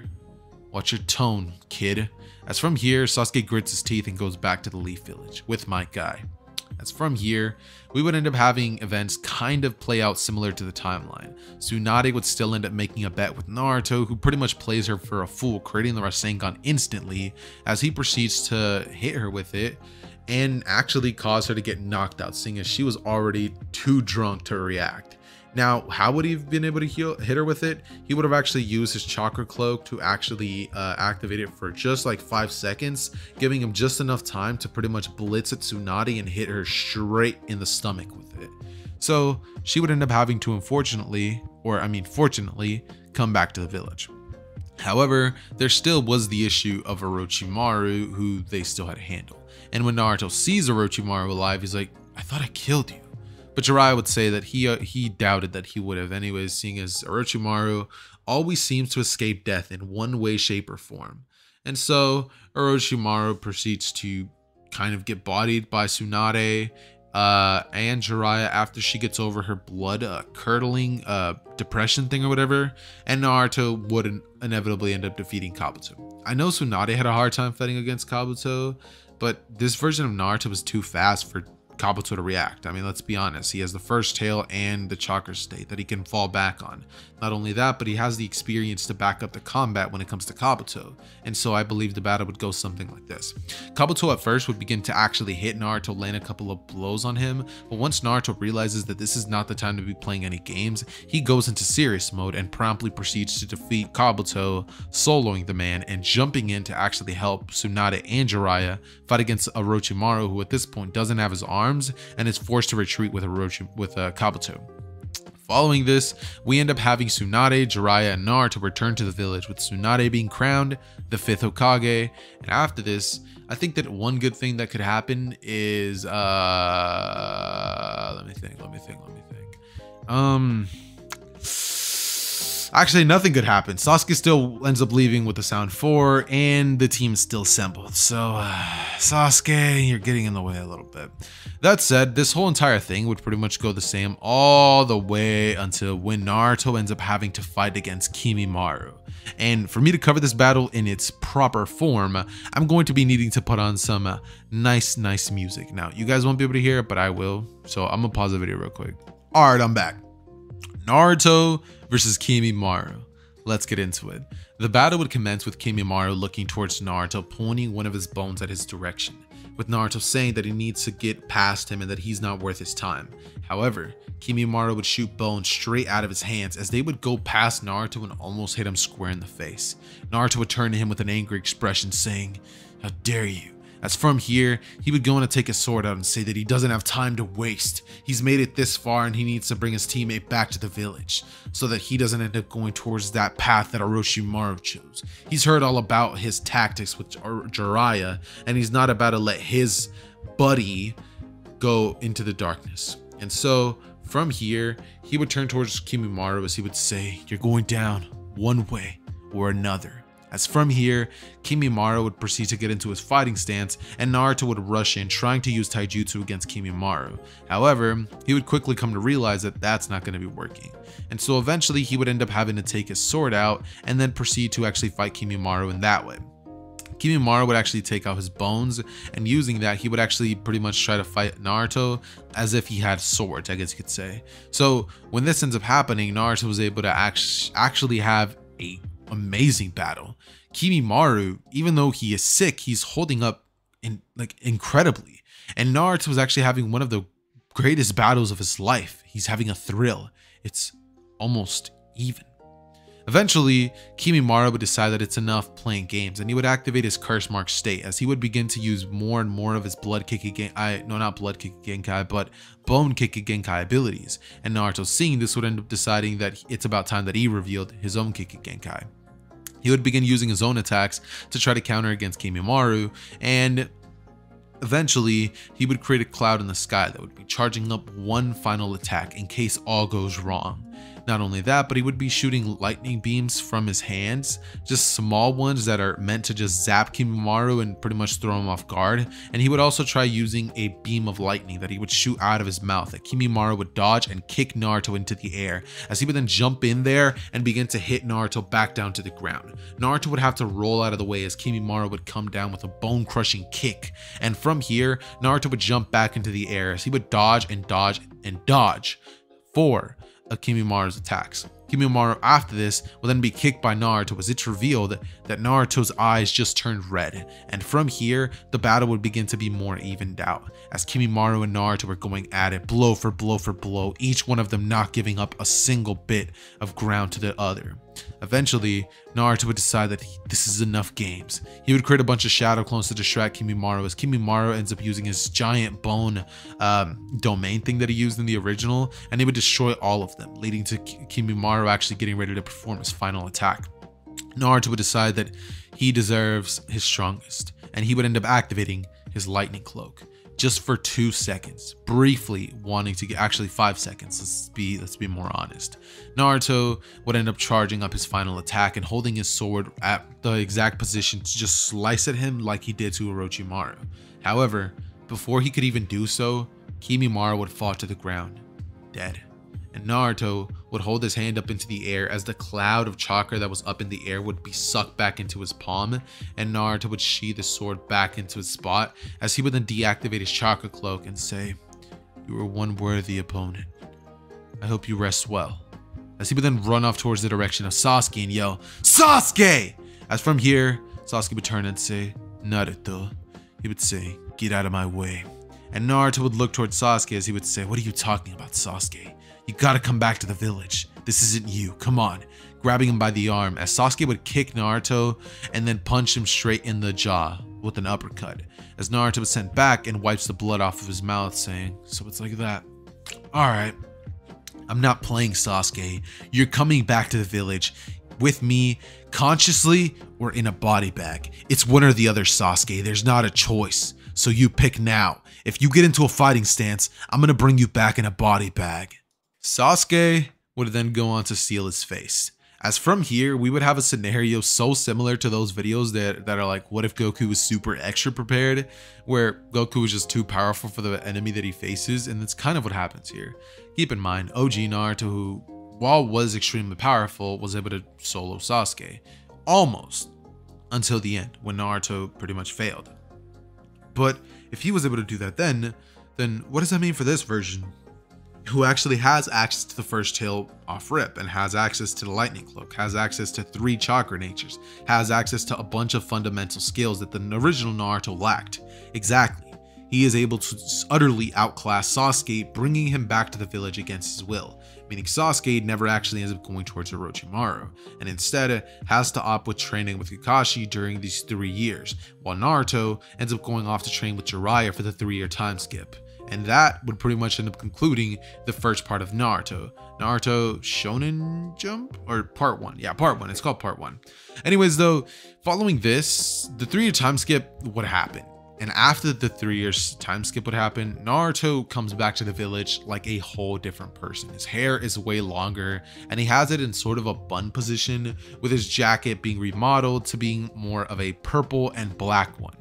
Watch your tone, kid. As from here, Sasuke grits his teeth and goes back to the Leaf Village with my guy. As from here, we would end up having events kind of play out similar to the timeline. Tsunade would still end up making a bet with Naruto, who pretty much plays her for a fool, creating the Rasengan instantly as he proceeds to hit her with it and actually cause her to get knocked out, seeing as she was already too drunk to react. Now, how would he have been able to heal, hit her with it? He would have actually used his chakra cloak to actually uh, activate it for just like five seconds, giving him just enough time to pretty much blitz at Tsunade and hit her straight in the stomach with it. So she would end up having to unfortunately, or I mean fortunately, come back to the village. However, there still was the issue of Orochimaru, who they still had to handle. And when Naruto sees Orochimaru alive, he's like, I thought I killed you. But Jiraiya would say that he uh, he doubted that he would have anyways, seeing as Orochimaru always seems to escape death in one way, shape, or form. And so Orochimaru proceeds to kind of get bodied by Tsunade uh, and Jiraiya after she gets over her blood uh, curdling uh, depression thing or whatever, and Naruto would in- inevitably end up defeating Kabuto. I know Tsunade had a hard time fighting against Kabuto, but this version of Naruto was too fast for Kabuto to react. I mean, let's be honest. He has the first tail and the chakra state that he can fall back on. Not only that, but he has the experience to back up the combat when it comes to Kabuto. And so I believe the battle would go something like this. Kabuto at first would begin to actually hit Naruto, land a couple of blows on him. But once Naruto realizes that this is not the time to be playing any games, he goes into serious mode and promptly proceeds to defeat Kabuto, soloing the man and jumping in to actually help Tsunade and Jiraiya fight against Orochimaru, who at this point doesn't have his arms and is forced to retreat with Orochi with uh, Kabuto. Following this, we end up having Tsunade, Jiraiya, and Nar to return to the village, with Tsunade being crowned the fifth Hokage. And after this, I think that one good thing that could happen is, uh, let me think, let me think, let me think. Um, Actually, nothing could happen. Sasuke still ends up leaving with the Sound 4, and the team is still assembled. So, uh, Sasuke, you're getting in the way a little bit. That said, this whole entire thing would pretty much go the same all the way until when Naruto ends up having to fight against Kimimaro. And for me to cover this battle in its proper form, I'm going to be needing to put on some uh, nice, nice music. Now, you guys won't be able to hear it, but I will. So I'm gonna pause the video real quick. All right, I'm back. Naruto versus Kimimaro. Let's get into it. The battle would commence with Kimimaro looking towards Naruto, pointing one of his bones at his direction, with Naruto saying that he needs to get past him and that he's not worth his time. However, Kimimaro would shoot bones straight out of his hands as they would go past Naruto and almost hit him square in the face. Naruto would turn to him with an angry expression saying, How dare you? As from here, he would go in to take his sword out and say that he doesn't have time to waste. He's made it this far and he needs to bring his teammate back to the village so that he doesn't end up going towards that path that Orochimaru chose. He's heard all about his tactics with Jiraiya and he's not about to let his buddy go into the darkness. And so from here, he would turn towards Kimimaro as he would say, You're going down one way or another. As from here, Kimimaro would proceed to get into his fighting stance and Naruto would rush in trying to use taijutsu against Kimimaro. However, he would quickly come to realize that that's not going to be working. And so eventually he would end up having to take his sword out and then proceed to actually fight Kimimaro in that way. Kimimaro would actually take out his bones, and using that, he would actually pretty much try to fight Naruto as if he had swords, I guess you could say. So when this ends up happening, Naruto was able to act actually have a amazing battle. Kimimaro, even though he is sick, he's holding up in like incredibly. And Naruto was actually having one of the greatest battles of his life. He's having a thrill. It's almost even. Eventually, Kimimaro would decide that it's enough playing games and he would activate his curse mark state as he would begin to use more and more of his blood Kekkei Genkai, no not blood Kekkei Genkai, but bone Kekkei Genkai abilities. And Naruto seeing this would end up deciding that it's about time that he revealed his own Kekkei Genkai. He would begin using his own attacks to try to counter against Kimimaro and Eventually, he would create a cloud in the sky that would be charging up one final attack in case all goes wrong. Not only that, but he would be shooting lightning beams from his hands, just small ones that are meant to just zap Kimimaro and pretty much throw him off guard. And he would also try using a beam of lightning that he would shoot out of his mouth that Kimimaro would dodge and kick Naruto into the air, as he would then jump in there and begin to hit Naruto back down to the ground. Naruto would have to roll out of the way as Kimimaro would come down with a bone crushing kick, and from here, Naruto would jump back into the air as he would dodge and dodge and dodge. 4. Kimimaro's attacks. Kimimaro, after this will then be kicked by Naruto as it's revealed that Naruto's eyes just turned red, and from here, the battle would begin to be more evened out, as Kimimaro and Naruto were going at it blow for blow for blow, each one of them not giving up a single bit of ground to the other. Eventually, Naruto would decide that he, this is enough games. He would create a bunch of shadow clones to distract Kimimaro as Kimimaro ends up using his giant bone um, domain thing that he used in the original and he would destroy all of them, leading to Kimimaro actually getting ready to perform his final attack. Naruto would decide that he deserves his strongest and he would end up activating his lightning cloak just for two seconds, briefly wanting to get actually five seconds. Let's be let's be more honest. Naruto would end up charging up his final attack and holding his sword at the exact position to just slice at him like he did to Orochimaru. However, before he could even do so, Kimimaro would fall to the ground, dead and Naruto would hold his hand up into the air as the cloud of chakra that was up in the air would be sucked back into his palm, and Naruto would sheath his sword back into its spot as he would then deactivate his chakra cloak and say, You are one worthy opponent. I hope you rest well. As he would then run off towards the direction of Sasuke and yell, Sasuke! As from here, Sasuke would turn and say, Naruto. He would say, Get out of my way. And Naruto would look towards Sasuke as he would say, What are you talking about, Sasuke? You gotta come back to the village. This isn't you. Come on. Grabbing him by the arm as Sasuke would kick Naruto and then punch him straight in the jaw with an uppercut. As Naruto was sent back and wipes the blood off of his mouth, saying, So it's like that. Alright. I'm not playing Sasuke. You're coming back to the village with me consciously or in a body bag. It's one or the other, Sasuke. There's not a choice. So you pick now. If you get into a fighting stance, I'm gonna bring you back in a body bag. Sasuke would then go on to seal his face. As from here, we would have a scenario so similar to those videos that, that are like, what if Goku was super extra prepared, where Goku was just too powerful for the enemy that he faces, and that's kind of what happens here. Keep in mind, OG Naruto, who while was extremely powerful, was able to solo Sasuke. Almost until the end, when Naruto pretty much failed. But if he was able to do that then, then what does that mean for this version? Who actually has access to the first tail off rip and has access to the lightning cloak, has access to three chakra natures, has access to a bunch of fundamental skills that the original Naruto lacked. Exactly. He is able to utterly outclass Sasuke, bringing him back to the village against his will meaning Sasuke never actually ends up going towards Orochimaru, and instead uh, has to opt with training with Kakashi during these three years, while Naruto ends up going off to train with Jiraiya for the three-year time skip. And that would pretty much end up concluding the first part of Naruto. Naruto Shonen Jump? Or part one. Yeah, part one. It's called part one. Anyways, though, following this, the three-year time skip would happen. And after the three years time skip would happen, Naruto comes back to the village like a whole different person. His hair is way longer and he has it in sort of a bun position with his jacket being remodeled to being more of a purple and black one.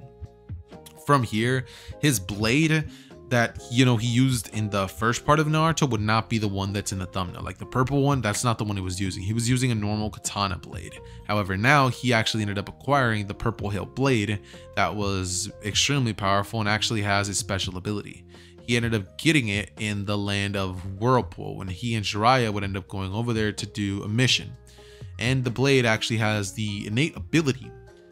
From here, his blade that you know he used in the first part of Naruto would not be the one that's in the thumbnail. Like the purple one, that's not the one he was using. He was using a normal katana blade. However, now he actually ended up acquiring the purple hilt blade that was extremely powerful and actually has a special ability. He ended up getting it in the land of Whirlpool when he and Jiraiya would end up going over there to do a mission. And the blade actually has the innate ability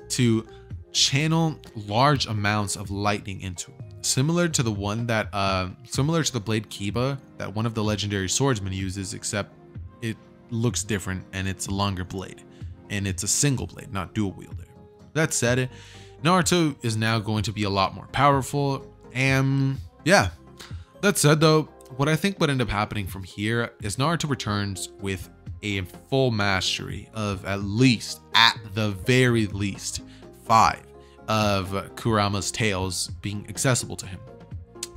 to channel large amounts of lightning into it similar to the one that uh similar to the blade kiba that one of the legendary swordsmen uses except it looks different and it's a longer blade. And it's a single blade not dual wielder. That said naruto is now going to be a lot more powerful and yeah. That said though what i think would end up happening from here is naruto returns with a full mastery of at least at the very least five of Kurama's tails being accessible to him.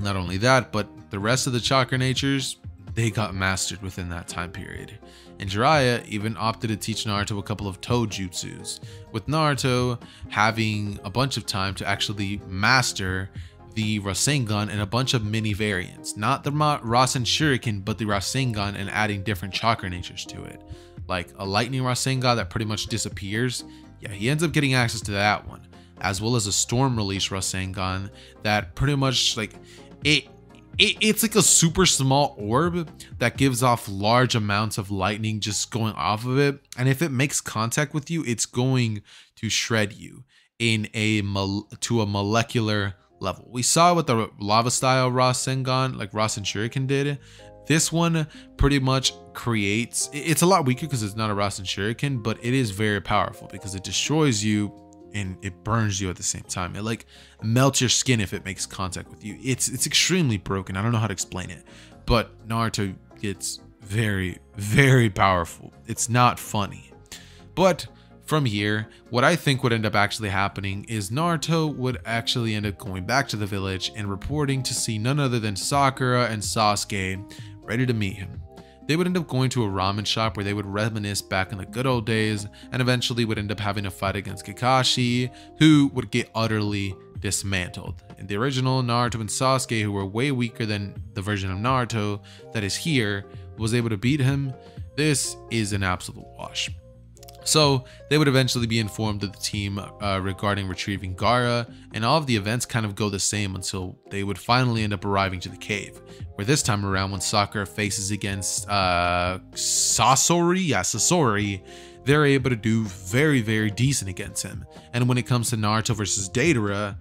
Not only that, but the rest of the chakra natures, they got mastered within that time period. And Jiraiya even opted to teach Naruto a couple of toe jutsus, with Naruto having a bunch of time to actually master the Rasengan and a bunch of mini variants. Not the Rasen Shuriken, but the Rasengan and adding different chakra natures to it. Like a lightning Rasengan that pretty much disappears. Yeah, he ends up getting access to that one as well as a storm release Rasengan that pretty much like it, it it's like a super small orb that gives off large amounts of lightning just going off of it and if it makes contact with you it's going to shred you in a to a molecular level. We saw what the lava style Rasengan like Rasen Shuriken did. This one pretty much creates, it's a lot weaker because it's not a Rasen Shuriken, but it is very powerful because it destroys you and it burns you at the same time. It like melts your skin if it makes contact with you. It's it's extremely broken. I don't know how to explain it, but Naruto gets very very powerful. It's not funny. But from here, what I think would end up actually happening is Naruto would actually end up going back to the village and reporting to see none other than Sakura and Sasuke ready to meet him they would end up going to a ramen shop where they would reminisce back in the good old days and eventually would end up having a fight against Kakashi, who would get utterly dismantled. In the original, Naruto and Sasuke, who were way weaker than the version of Naruto that is here, was able to beat him. This is an absolute wash. So they would eventually be informed of the team uh, regarding retrieving Gaara, and all of the events kind of go the same until they would finally end up arriving to the cave, where this time around when Sakura faces against uh, Sasori, yeah, Sasori, they're able to do very, very decent against him. And when it comes to Naruto versus Deidara,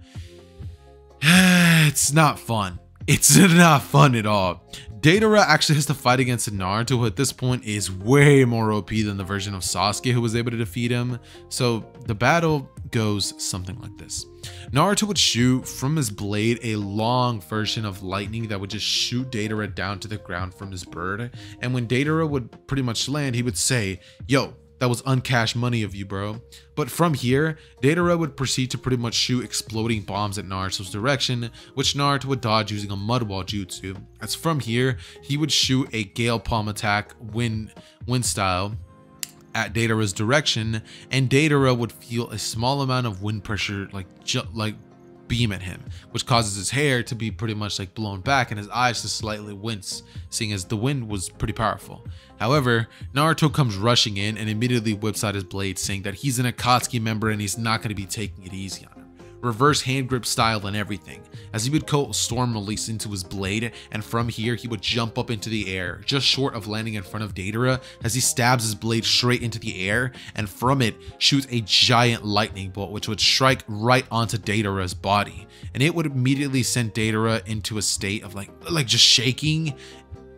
it's not fun. It's not fun at all. Deidara actually has to fight against Naruto, who at this point is way more OP than the version of Sasuke who was able to defeat him. So the battle goes something like this. Naruto would shoot from his blade a long version of lightning that would just shoot Deidara down to the ground from his bird. And when Deidara would pretty much land, he would say, yo, that was uncashed money of you, bro. But from here, Deidara would proceed to pretty much shoot exploding bombs at Naruto's direction, which Naruto would dodge using a mud wall jutsu. As from here, he would shoot a gale palm attack wind, wind style at Deidara's direction, and Deidara would feel a small amount of wind pressure, like like beam at him, which causes his hair to be pretty much like blown back and his eyes to slightly wince, seeing as the wind was pretty powerful. However, Naruto comes rushing in and immediately whips out his blade, saying that he's an Akatsuki member and he's not going to be taking it easy on him reverse hand grip style and everything, as he would call storm release into his blade, and from here he would jump up into the air, just short of landing in front of Deidara, as he stabs his blade straight into the air, and from it shoots a giant lightning bolt, which would strike right onto Deidara's body, and it would immediately send Deidara into a state of like, like just shaking,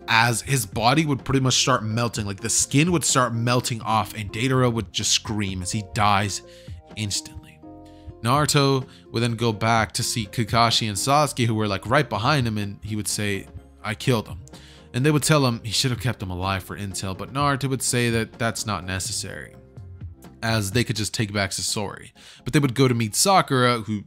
as his body would pretty much start melting, like the skin would start melting off, and Deidara would just scream as he dies instantly. Naruto would then go back to see Kakashi and Sasuke, who were like right behind him, and he would say, I killed him. And they would tell him he should have kept him alive for intel, but Naruto would say that that's not necessary, as they could just take back Sasori. But they would go to meet Sakura, who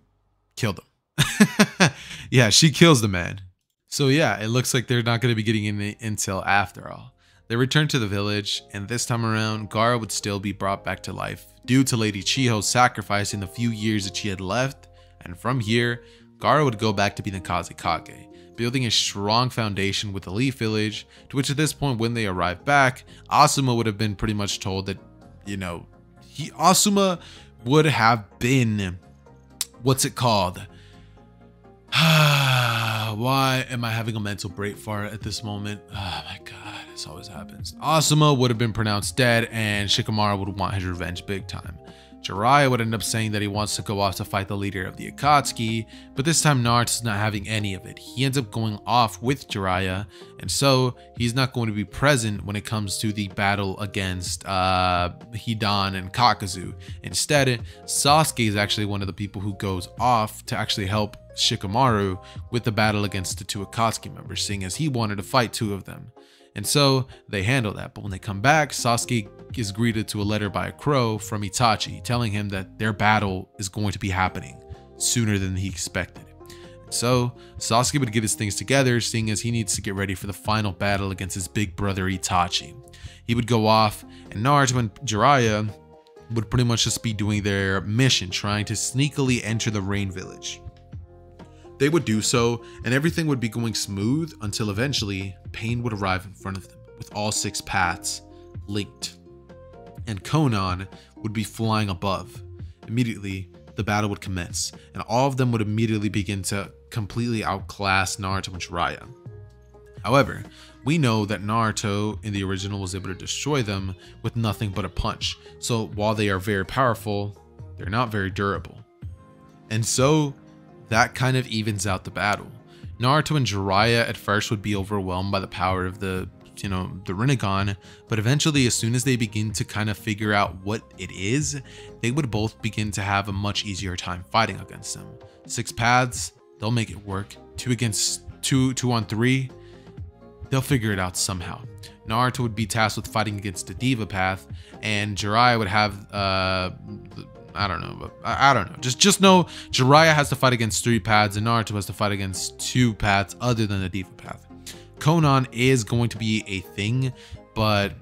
killed him. yeah, she kills the man. So yeah, it looks like they're not going to be getting any intel after all. They returned to the village, and this time around, Gaara would still be brought back to life due to Lady Chiyo's sacrifice in the few years that she had left, and from here, Gaara would go back to being the Kazekage, building a strong foundation with the Leaf Village, to which at this point when they arrived back, Asuma would have been pretty much told that, you know, he Asuma would have been, what's it called? Why am I having a mental break fart at this moment? Oh my god. This always happens. Asuma would have been pronounced dead, and Shikamaru would want his revenge big time. Jiraiya would end up saying that he wants to go off to fight the leader of the Akatsuki, but this time Naruto's not having any of it. He ends up going off with Jiraiya, and so he's not going to be present when it comes to the battle against uh, Hidan and Kakuzu. Instead, Sasuke is actually one of the people who goes off to actually help Shikamaru with the battle against the two Akatsuki members, seeing as he wanted to fight two of them. And so they handle that. But when they come back, Sasuke is greeted to a letter by a crow from Itachi telling him that their battle is going to be happening sooner than he expected. So Sasuke would get his things together, seeing as he needs to get ready for the final battle against his big brother Itachi. He would go off, and Naruto and Jiraiya would pretty much just be doing their mission, trying to sneakily enter the Rain Village. They would do so, and everything would be going smooth until eventually Pain would arrive in front of them with all six paths linked. And Konan would be flying above. Immediately, the battle would commence, and all of them would immediately begin to completely outclass Naruto and Jiraiya. However, we know that Naruto in the original was able to destroy them with nothing but a punch, so while they are very powerful, they're not very durable. And so that kind of evens out the battle. Naruto and Jiraiya at first would be overwhelmed by the power of the, you know, the Rinnegan, but eventually as soon as they begin to kind of figure out what it is, they would both begin to have a much easier time fighting against them. Six paths, they'll make it work. Two against two, two on three, they'll figure it out somehow. Naruto would be tasked with fighting against the Deva Path, and Jiraiya would have uh, I don't know, but I, I, don't know. Just just know Jiraiya has to fight against three paths and Naruto has to fight against two paths other than the Deva path. Konan is going to be a thing, but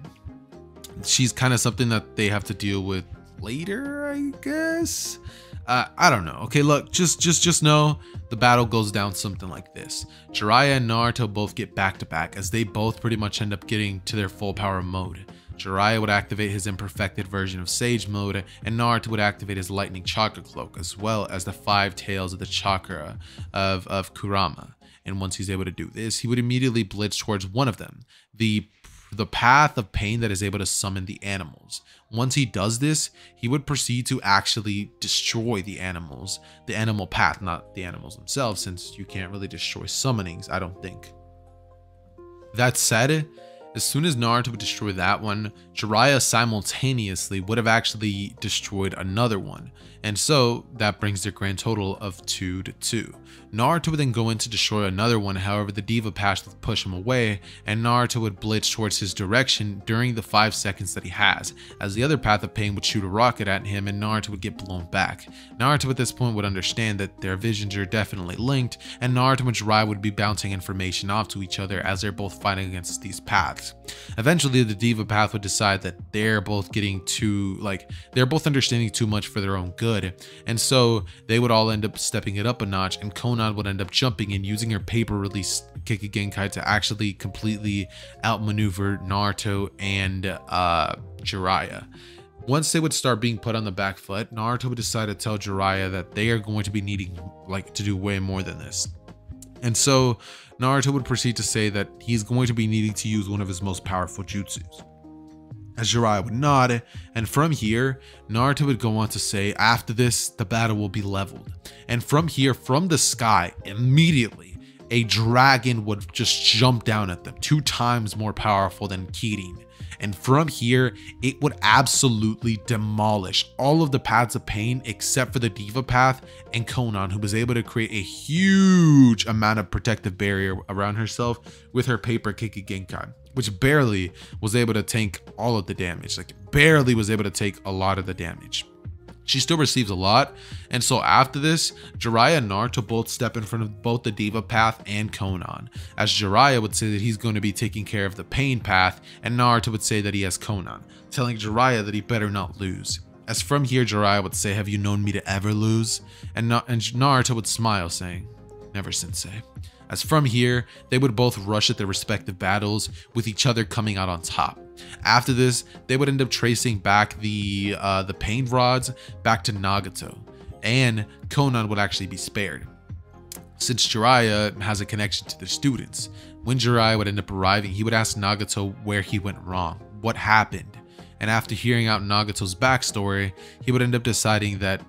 she's kind of something that they have to deal with later, I guess. Uh, I don't know. Okay, look, just just just know the battle goes down something like this. Jiraiya and Naruto both get back to back as they both pretty much end up getting to their full power mode. Jiraiya would activate his imperfected version of Sage Mode, and Naruto would activate his Lightning Chakra Cloak, as well as the five tails of the chakra of, of Kurama. And once he's able to do this, he would immediately blitz towards one of them, the the path of pain that is able to summon the animals. Once he does this, he would proceed to actually destroy the animals, the animal path, not the animals themselves, since you can't really destroy summonings, I don't think. That said, as soon as Naruto would destroy that one, Jiraiya simultaneously would have actually destroyed another one. And so that brings their grand total of 2 to 2. Naruto would then go in to destroy another one, however the Deva Path would push him away, and Naruto would blitz towards his direction during the 5 seconds that he has, as the other Path of Pain would shoot a rocket at him and Naruto would get blown back. Naruto at this point would understand that their visions are definitely linked, and Naruto and Jiraiya would be bouncing information off to each other as they're both fighting against these paths. Eventually, the Deva path would decide that they're both getting too, like, they're both understanding too much for their own good. And so they would all end up stepping it up a notch, and Would end up jumping in using her paper release Kekkei Genkai to actually completely outmaneuver Naruto and uh, Jiraiya. Once they would start being put on the back foot, Naruto would decide to tell Jiraiya that they are going to be needing like to do way more than this. And so Naruto would proceed to say that he's going to be needing to use one of his most powerful jutsus. As Jiraiya would nod, and from here, Naruto would go on to say, after this, the battle will be leveled. And from here, from the sky, immediately, a dragon would just jump down at them, two times more powerful than Kirin. And from here, it would absolutely demolish all of the paths of pain except for the Deva path and Konan, who was able to create a huge amount of protective barrier around herself with her paper Kekkei Genkai, which barely was able to tank all of the damage, like barely was able to take a lot of the damage. She still receives a lot, and so after this, Jiraiya and Naruto both step in front of both the Deva path and Konan, as Jiraiya would say that he's going to be taking care of the pain path, and Naruto would say that he has Konan, telling Jiraiya that he better not lose. As from here, Jiraiya would say, have you known me to ever lose? And, Na and Naruto would smile, saying, never sensei. As from here, they would both rush at their respective battles, with each other coming out on top. After this, they would end up tracing back the uh, the pain rods back to Nagato, and Konan would actually be spared. Since Jiraiya has a connection to the students, when Jiraiya would end up arriving, he would ask Nagato where he went wrong, what happened, and after hearing out Nagato's backstory, he would end up deciding that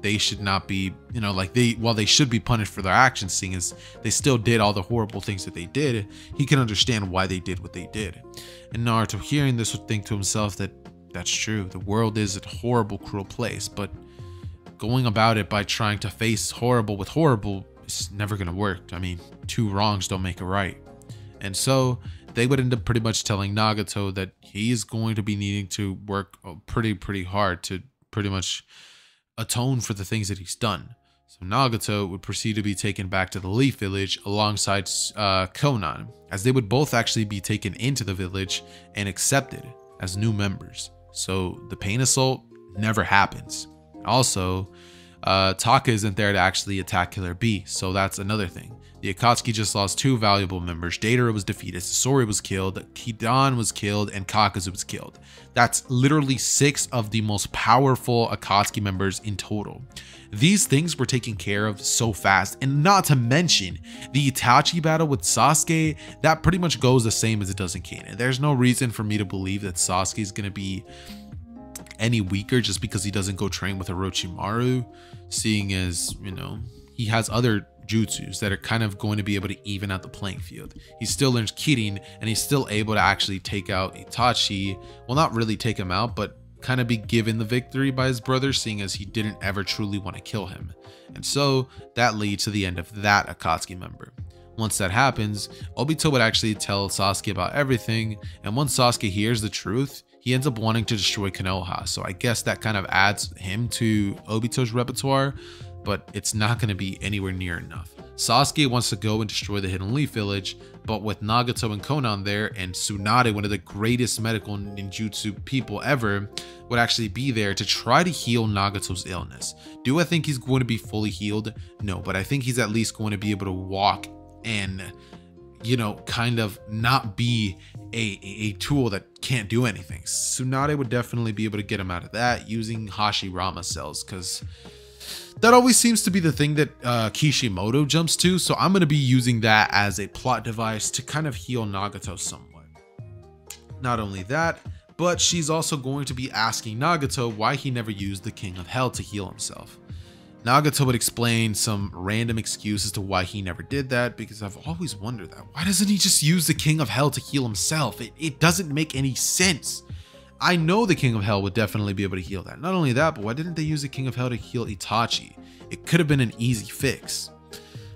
they should not be, you know, like they, while they should be punished for their actions, seeing as they still did all the horrible things that they did, he can understand why they did what they did. And Naruto, hearing this, would think to himself that that's true. The world is a horrible, cruel place, but going about it by trying to face horrible with horrible is never going to work. I mean, two wrongs don't make a right. And so they would end up pretty much telling Nagato that he is going to be needing to work uh, pretty, pretty hard to pretty much atone for the things that he's done. So Nagato would proceed to be taken back to the Leaf Village alongside uh, Konan, as they would both actually be taken into the village and accepted as new members. So the pain assault never happens. Also, uh, Taka isn't there to actually attack Killer B, so that's another thing. The Akatsuki just lost two valuable members. Deidara was defeated, Sasori was killed, Hidan was killed, and Kakuzu was killed. That's literally six of the most powerful Akatsuki members in total. These things were taken care of so fast, and not to mention the Itachi battle with Sasuke, that pretty much goes the same as it does in canon. There's no reason for me to believe that Sasuke is going to be any weaker just because he doesn't go train with Orochimaru, seeing as, you know, he has other jutsus that are kind of going to be able to even out the playing field. He still learns Kirin and he's still able to actually take out Itachi. Well, not really take him out, but kind of be given the victory by his brother, seeing as he didn't ever truly want to kill him. And so that leads to the end of that Akatsuki member. Once that happens, Obito would actually tell Sasuke about everything, and once Sasuke hears the truth, he ends up wanting to destroy Konoha. So I guess that kind of adds him to Obito's repertoire, but it's not going to be anywhere near enough. Sasuke wants to go and destroy the Hidden Leaf Village, but with Nagato and Konan there, and Tsunade, one of the greatest medical ninjutsu people ever, would actually be there to try to heal Nagato's illness. Do I think he's going to be fully healed? No, but I think he's at least going to be able to walk and, you know, kind of not be a, a, tool that can't do anything. Tsunade would definitely be able to get him out of that using Hashirama cells because that always seems to be the thing that uh, Kishimoto jumps to, so I'm going to be using that as a plot device to kind of heal Nagato somewhat. Not only that, but she's also going to be asking Nagato why he never used the King of Hell to heal himself. Nagato would explain some random excuse as to why he never did that because I've always wondered that. Why doesn't he just use the King of Hell to heal himself? It, it doesn't make any sense. I know the King of Hell would definitely be able to heal that. Not only that, but why didn't they use the King of Hell to heal Itachi? It could have been an easy fix.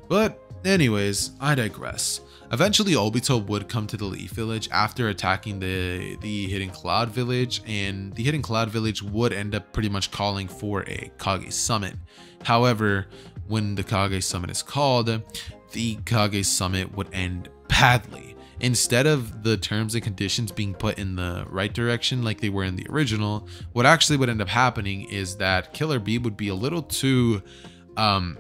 But anyways, I digress. Eventually, Obito would come to the Leaf Village after attacking the, the Hidden Cloud Village, and the Hidden Cloud Village would end up pretty much calling for a Kage Summit. However, when the Kage Summit is called, the Kage Summit would end badly instead of the terms and conditions being put in the right direction like they were in the original, what actually would end up happening is that Killer B would be a little too um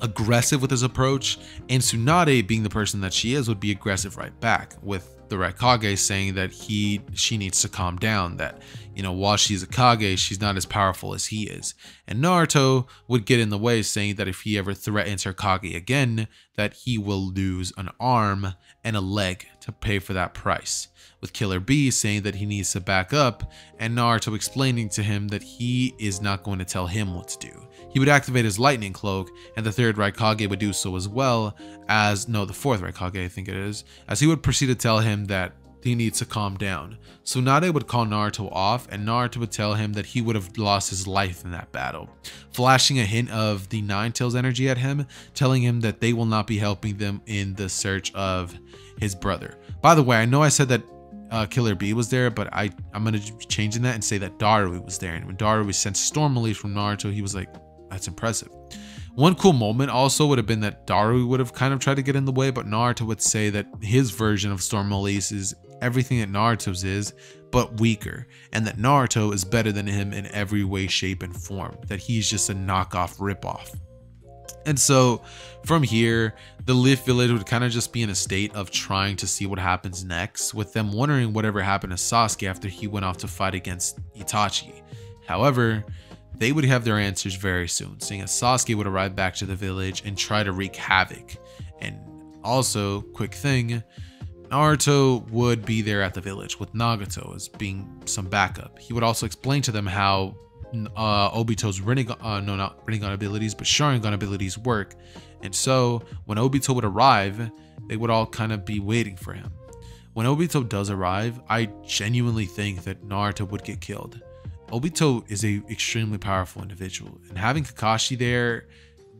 aggressive with his approach, and Tsunade, being the person that she is, would be aggressive right back with the Raikage saying that he she needs to calm down, that you know, while she's a Kage, she's not as powerful as he is. And Naruto would get in the way saying that if he ever threatens her Kage again, that he will lose an arm and a leg to pay for that price. With Killer B saying that he needs to back up, and Naruto explaining to him that he is not going to tell him what to do he would activate his lightning cloak, and the third Raikage would do so as well as, no, the fourth Raikage, I think it is, as he would proceed to tell him that he needs to calm down. Tsunade would call Naruto off, and Naruto would tell him that he would have lost his life in that battle, flashing a hint of the Nine Tails energy at him, telling him that they will not be helping them in the search of his brother. By the way, I know I said that uh, Killer B was there, but I I'm gonna change in that and say that Darui was there. And when Darui sent Storm Release from Naruto, he was like, that's impressive. One cool moment also would have been that Daru would have kind of tried to get in the way, but Naruto would say that his version of Storm Release is everything that Naruto's is, but weaker, and that Naruto is better than him in every way, shape, and form, that he's just a knockoff ripoff. And so from here, the Leaf Village would kind of just be in a state of trying to see what happens next, with them wondering whatever happened to Sasuke after he went off to fight against Itachi. However, they would have their answers very soon, seeing as Sasuke would arrive back to the village and try to wreak havoc. And also, quick thing, Naruto would be there at the village with Nagato as being some backup. He would also explain to them how uh, Obito's Rinnegan, uh, no, not Rinnegan abilities, but Sharingan abilities work. And so, when Obito would arrive, they would all kind of be waiting for him. When Obito does arrive, I genuinely think that Naruto would get killed. Obito is a extremely powerful individual, and having Kakashi there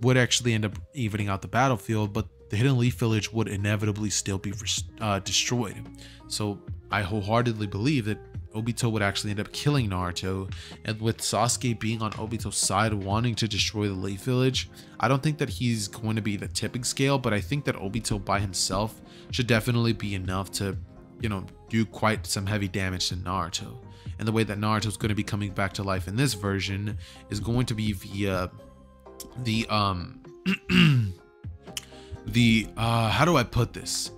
would actually end up evening out the battlefield, but the Hidden Leaf Village would inevitably still be uh, destroyed. So I wholeheartedly believe that Obito would actually end up killing Naruto, and with Sasuke being on Obito's side wanting to destroy the Leaf Village, I don't think that he's going to be the tipping scale, but I think that Obito by himself should definitely be enough to, you know, do quite some heavy damage to Naruto and the way that Naruto is going to be coming back to life in this version is going to be via the um the uh how do I put this?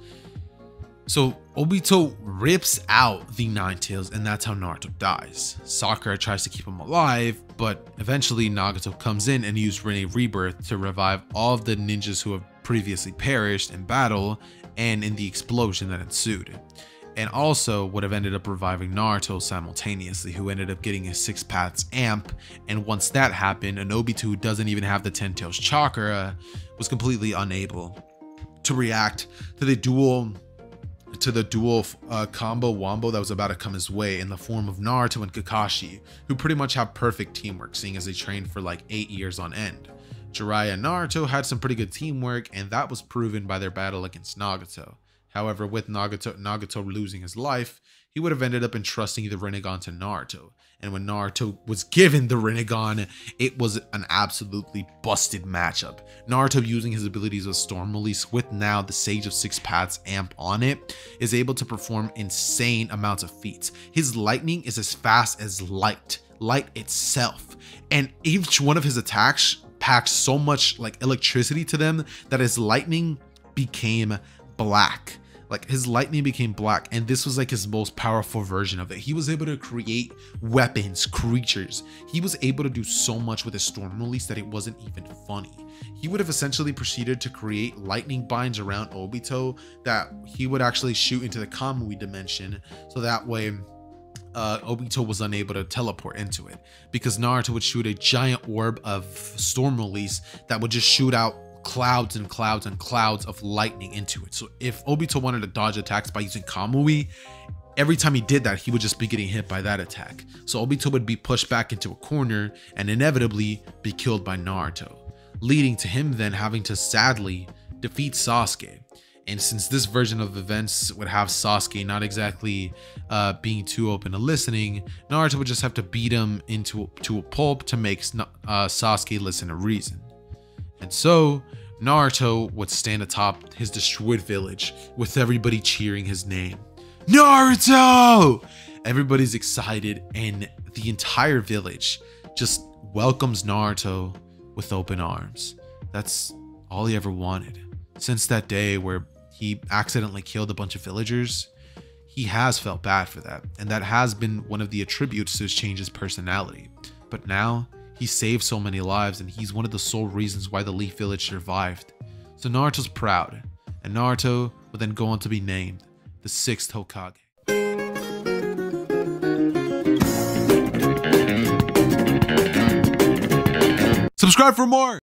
So Obito rips out the Nine Tails and that's how Naruto dies. Sakura tries to keep him alive, but eventually Nagato comes in and uses Rinne Rebirth to revive all of the ninjas who have previously perished in battle and in the explosion that ensued and also would have ended up reviving Naruto simultaneously, who ended up getting his six paths amp. And once that happened, an Obito, who doesn't even have the Ten Tails chakra, was completely unable to react to the dual to the dual uh, combo wombo that was about to come his way in the form of Naruto and Kakashi, who pretty much have perfect teamwork, seeing as they trained for like eight years on end. Jiraiya and Naruto had some pretty good teamwork, and that was proven by their battle against Nagato. However, with Nagato, Nagato losing his life, he would have ended up entrusting the Rinnegan to Naruto. And when Naruto was given the Rinnegan, it was an absolutely busted matchup. Naruto using his abilities of Storm Release with now the Sage of Six Paths amp on it is able to perform insane amounts of feats. His lightning is as fast as light, light itself. And each one of his attacks packs so much like electricity to them that his lightning became black like his lightning became black and this was like his most powerful version of it. He was able to create weapons creatures. He was able to do so much with his storm release that it wasn't even funny. He would have essentially proceeded to create lightning binds around obito that he would actually shoot into the kamui dimension so that way uh, Obito was unable to teleport into it because Naruto would shoot a giant orb of storm release that would just shoot out clouds and clouds and clouds of lightning into it. So if Obito wanted to dodge attacks by using Kamui, every time he did that, he would just be getting hit by that attack. So Obito would be pushed back into a corner and inevitably be killed by Naruto, leading to him then having to sadly defeat Sasuke. And since this version of events would have Sasuke not exactly uh, being too open to listening, Naruto would just have to beat him into to a pulp to make uh, Sasuke listen to reason. And so Naruto would stand atop his destroyed village with everybody cheering his name. Naruto! Everybody's excited and the entire village just welcomes Naruto with open arms. That's all he ever wanted. Since that day where he accidentally killed a bunch of villagers, he has felt bad for that, and that has been one of the attributes to his change's personality. But now, he saved so many lives and he's one of the sole reasons why the Leaf Village survived. So Naruto's proud, and Naruto would then go on to be named the sixth Hokage. Subscribe for more!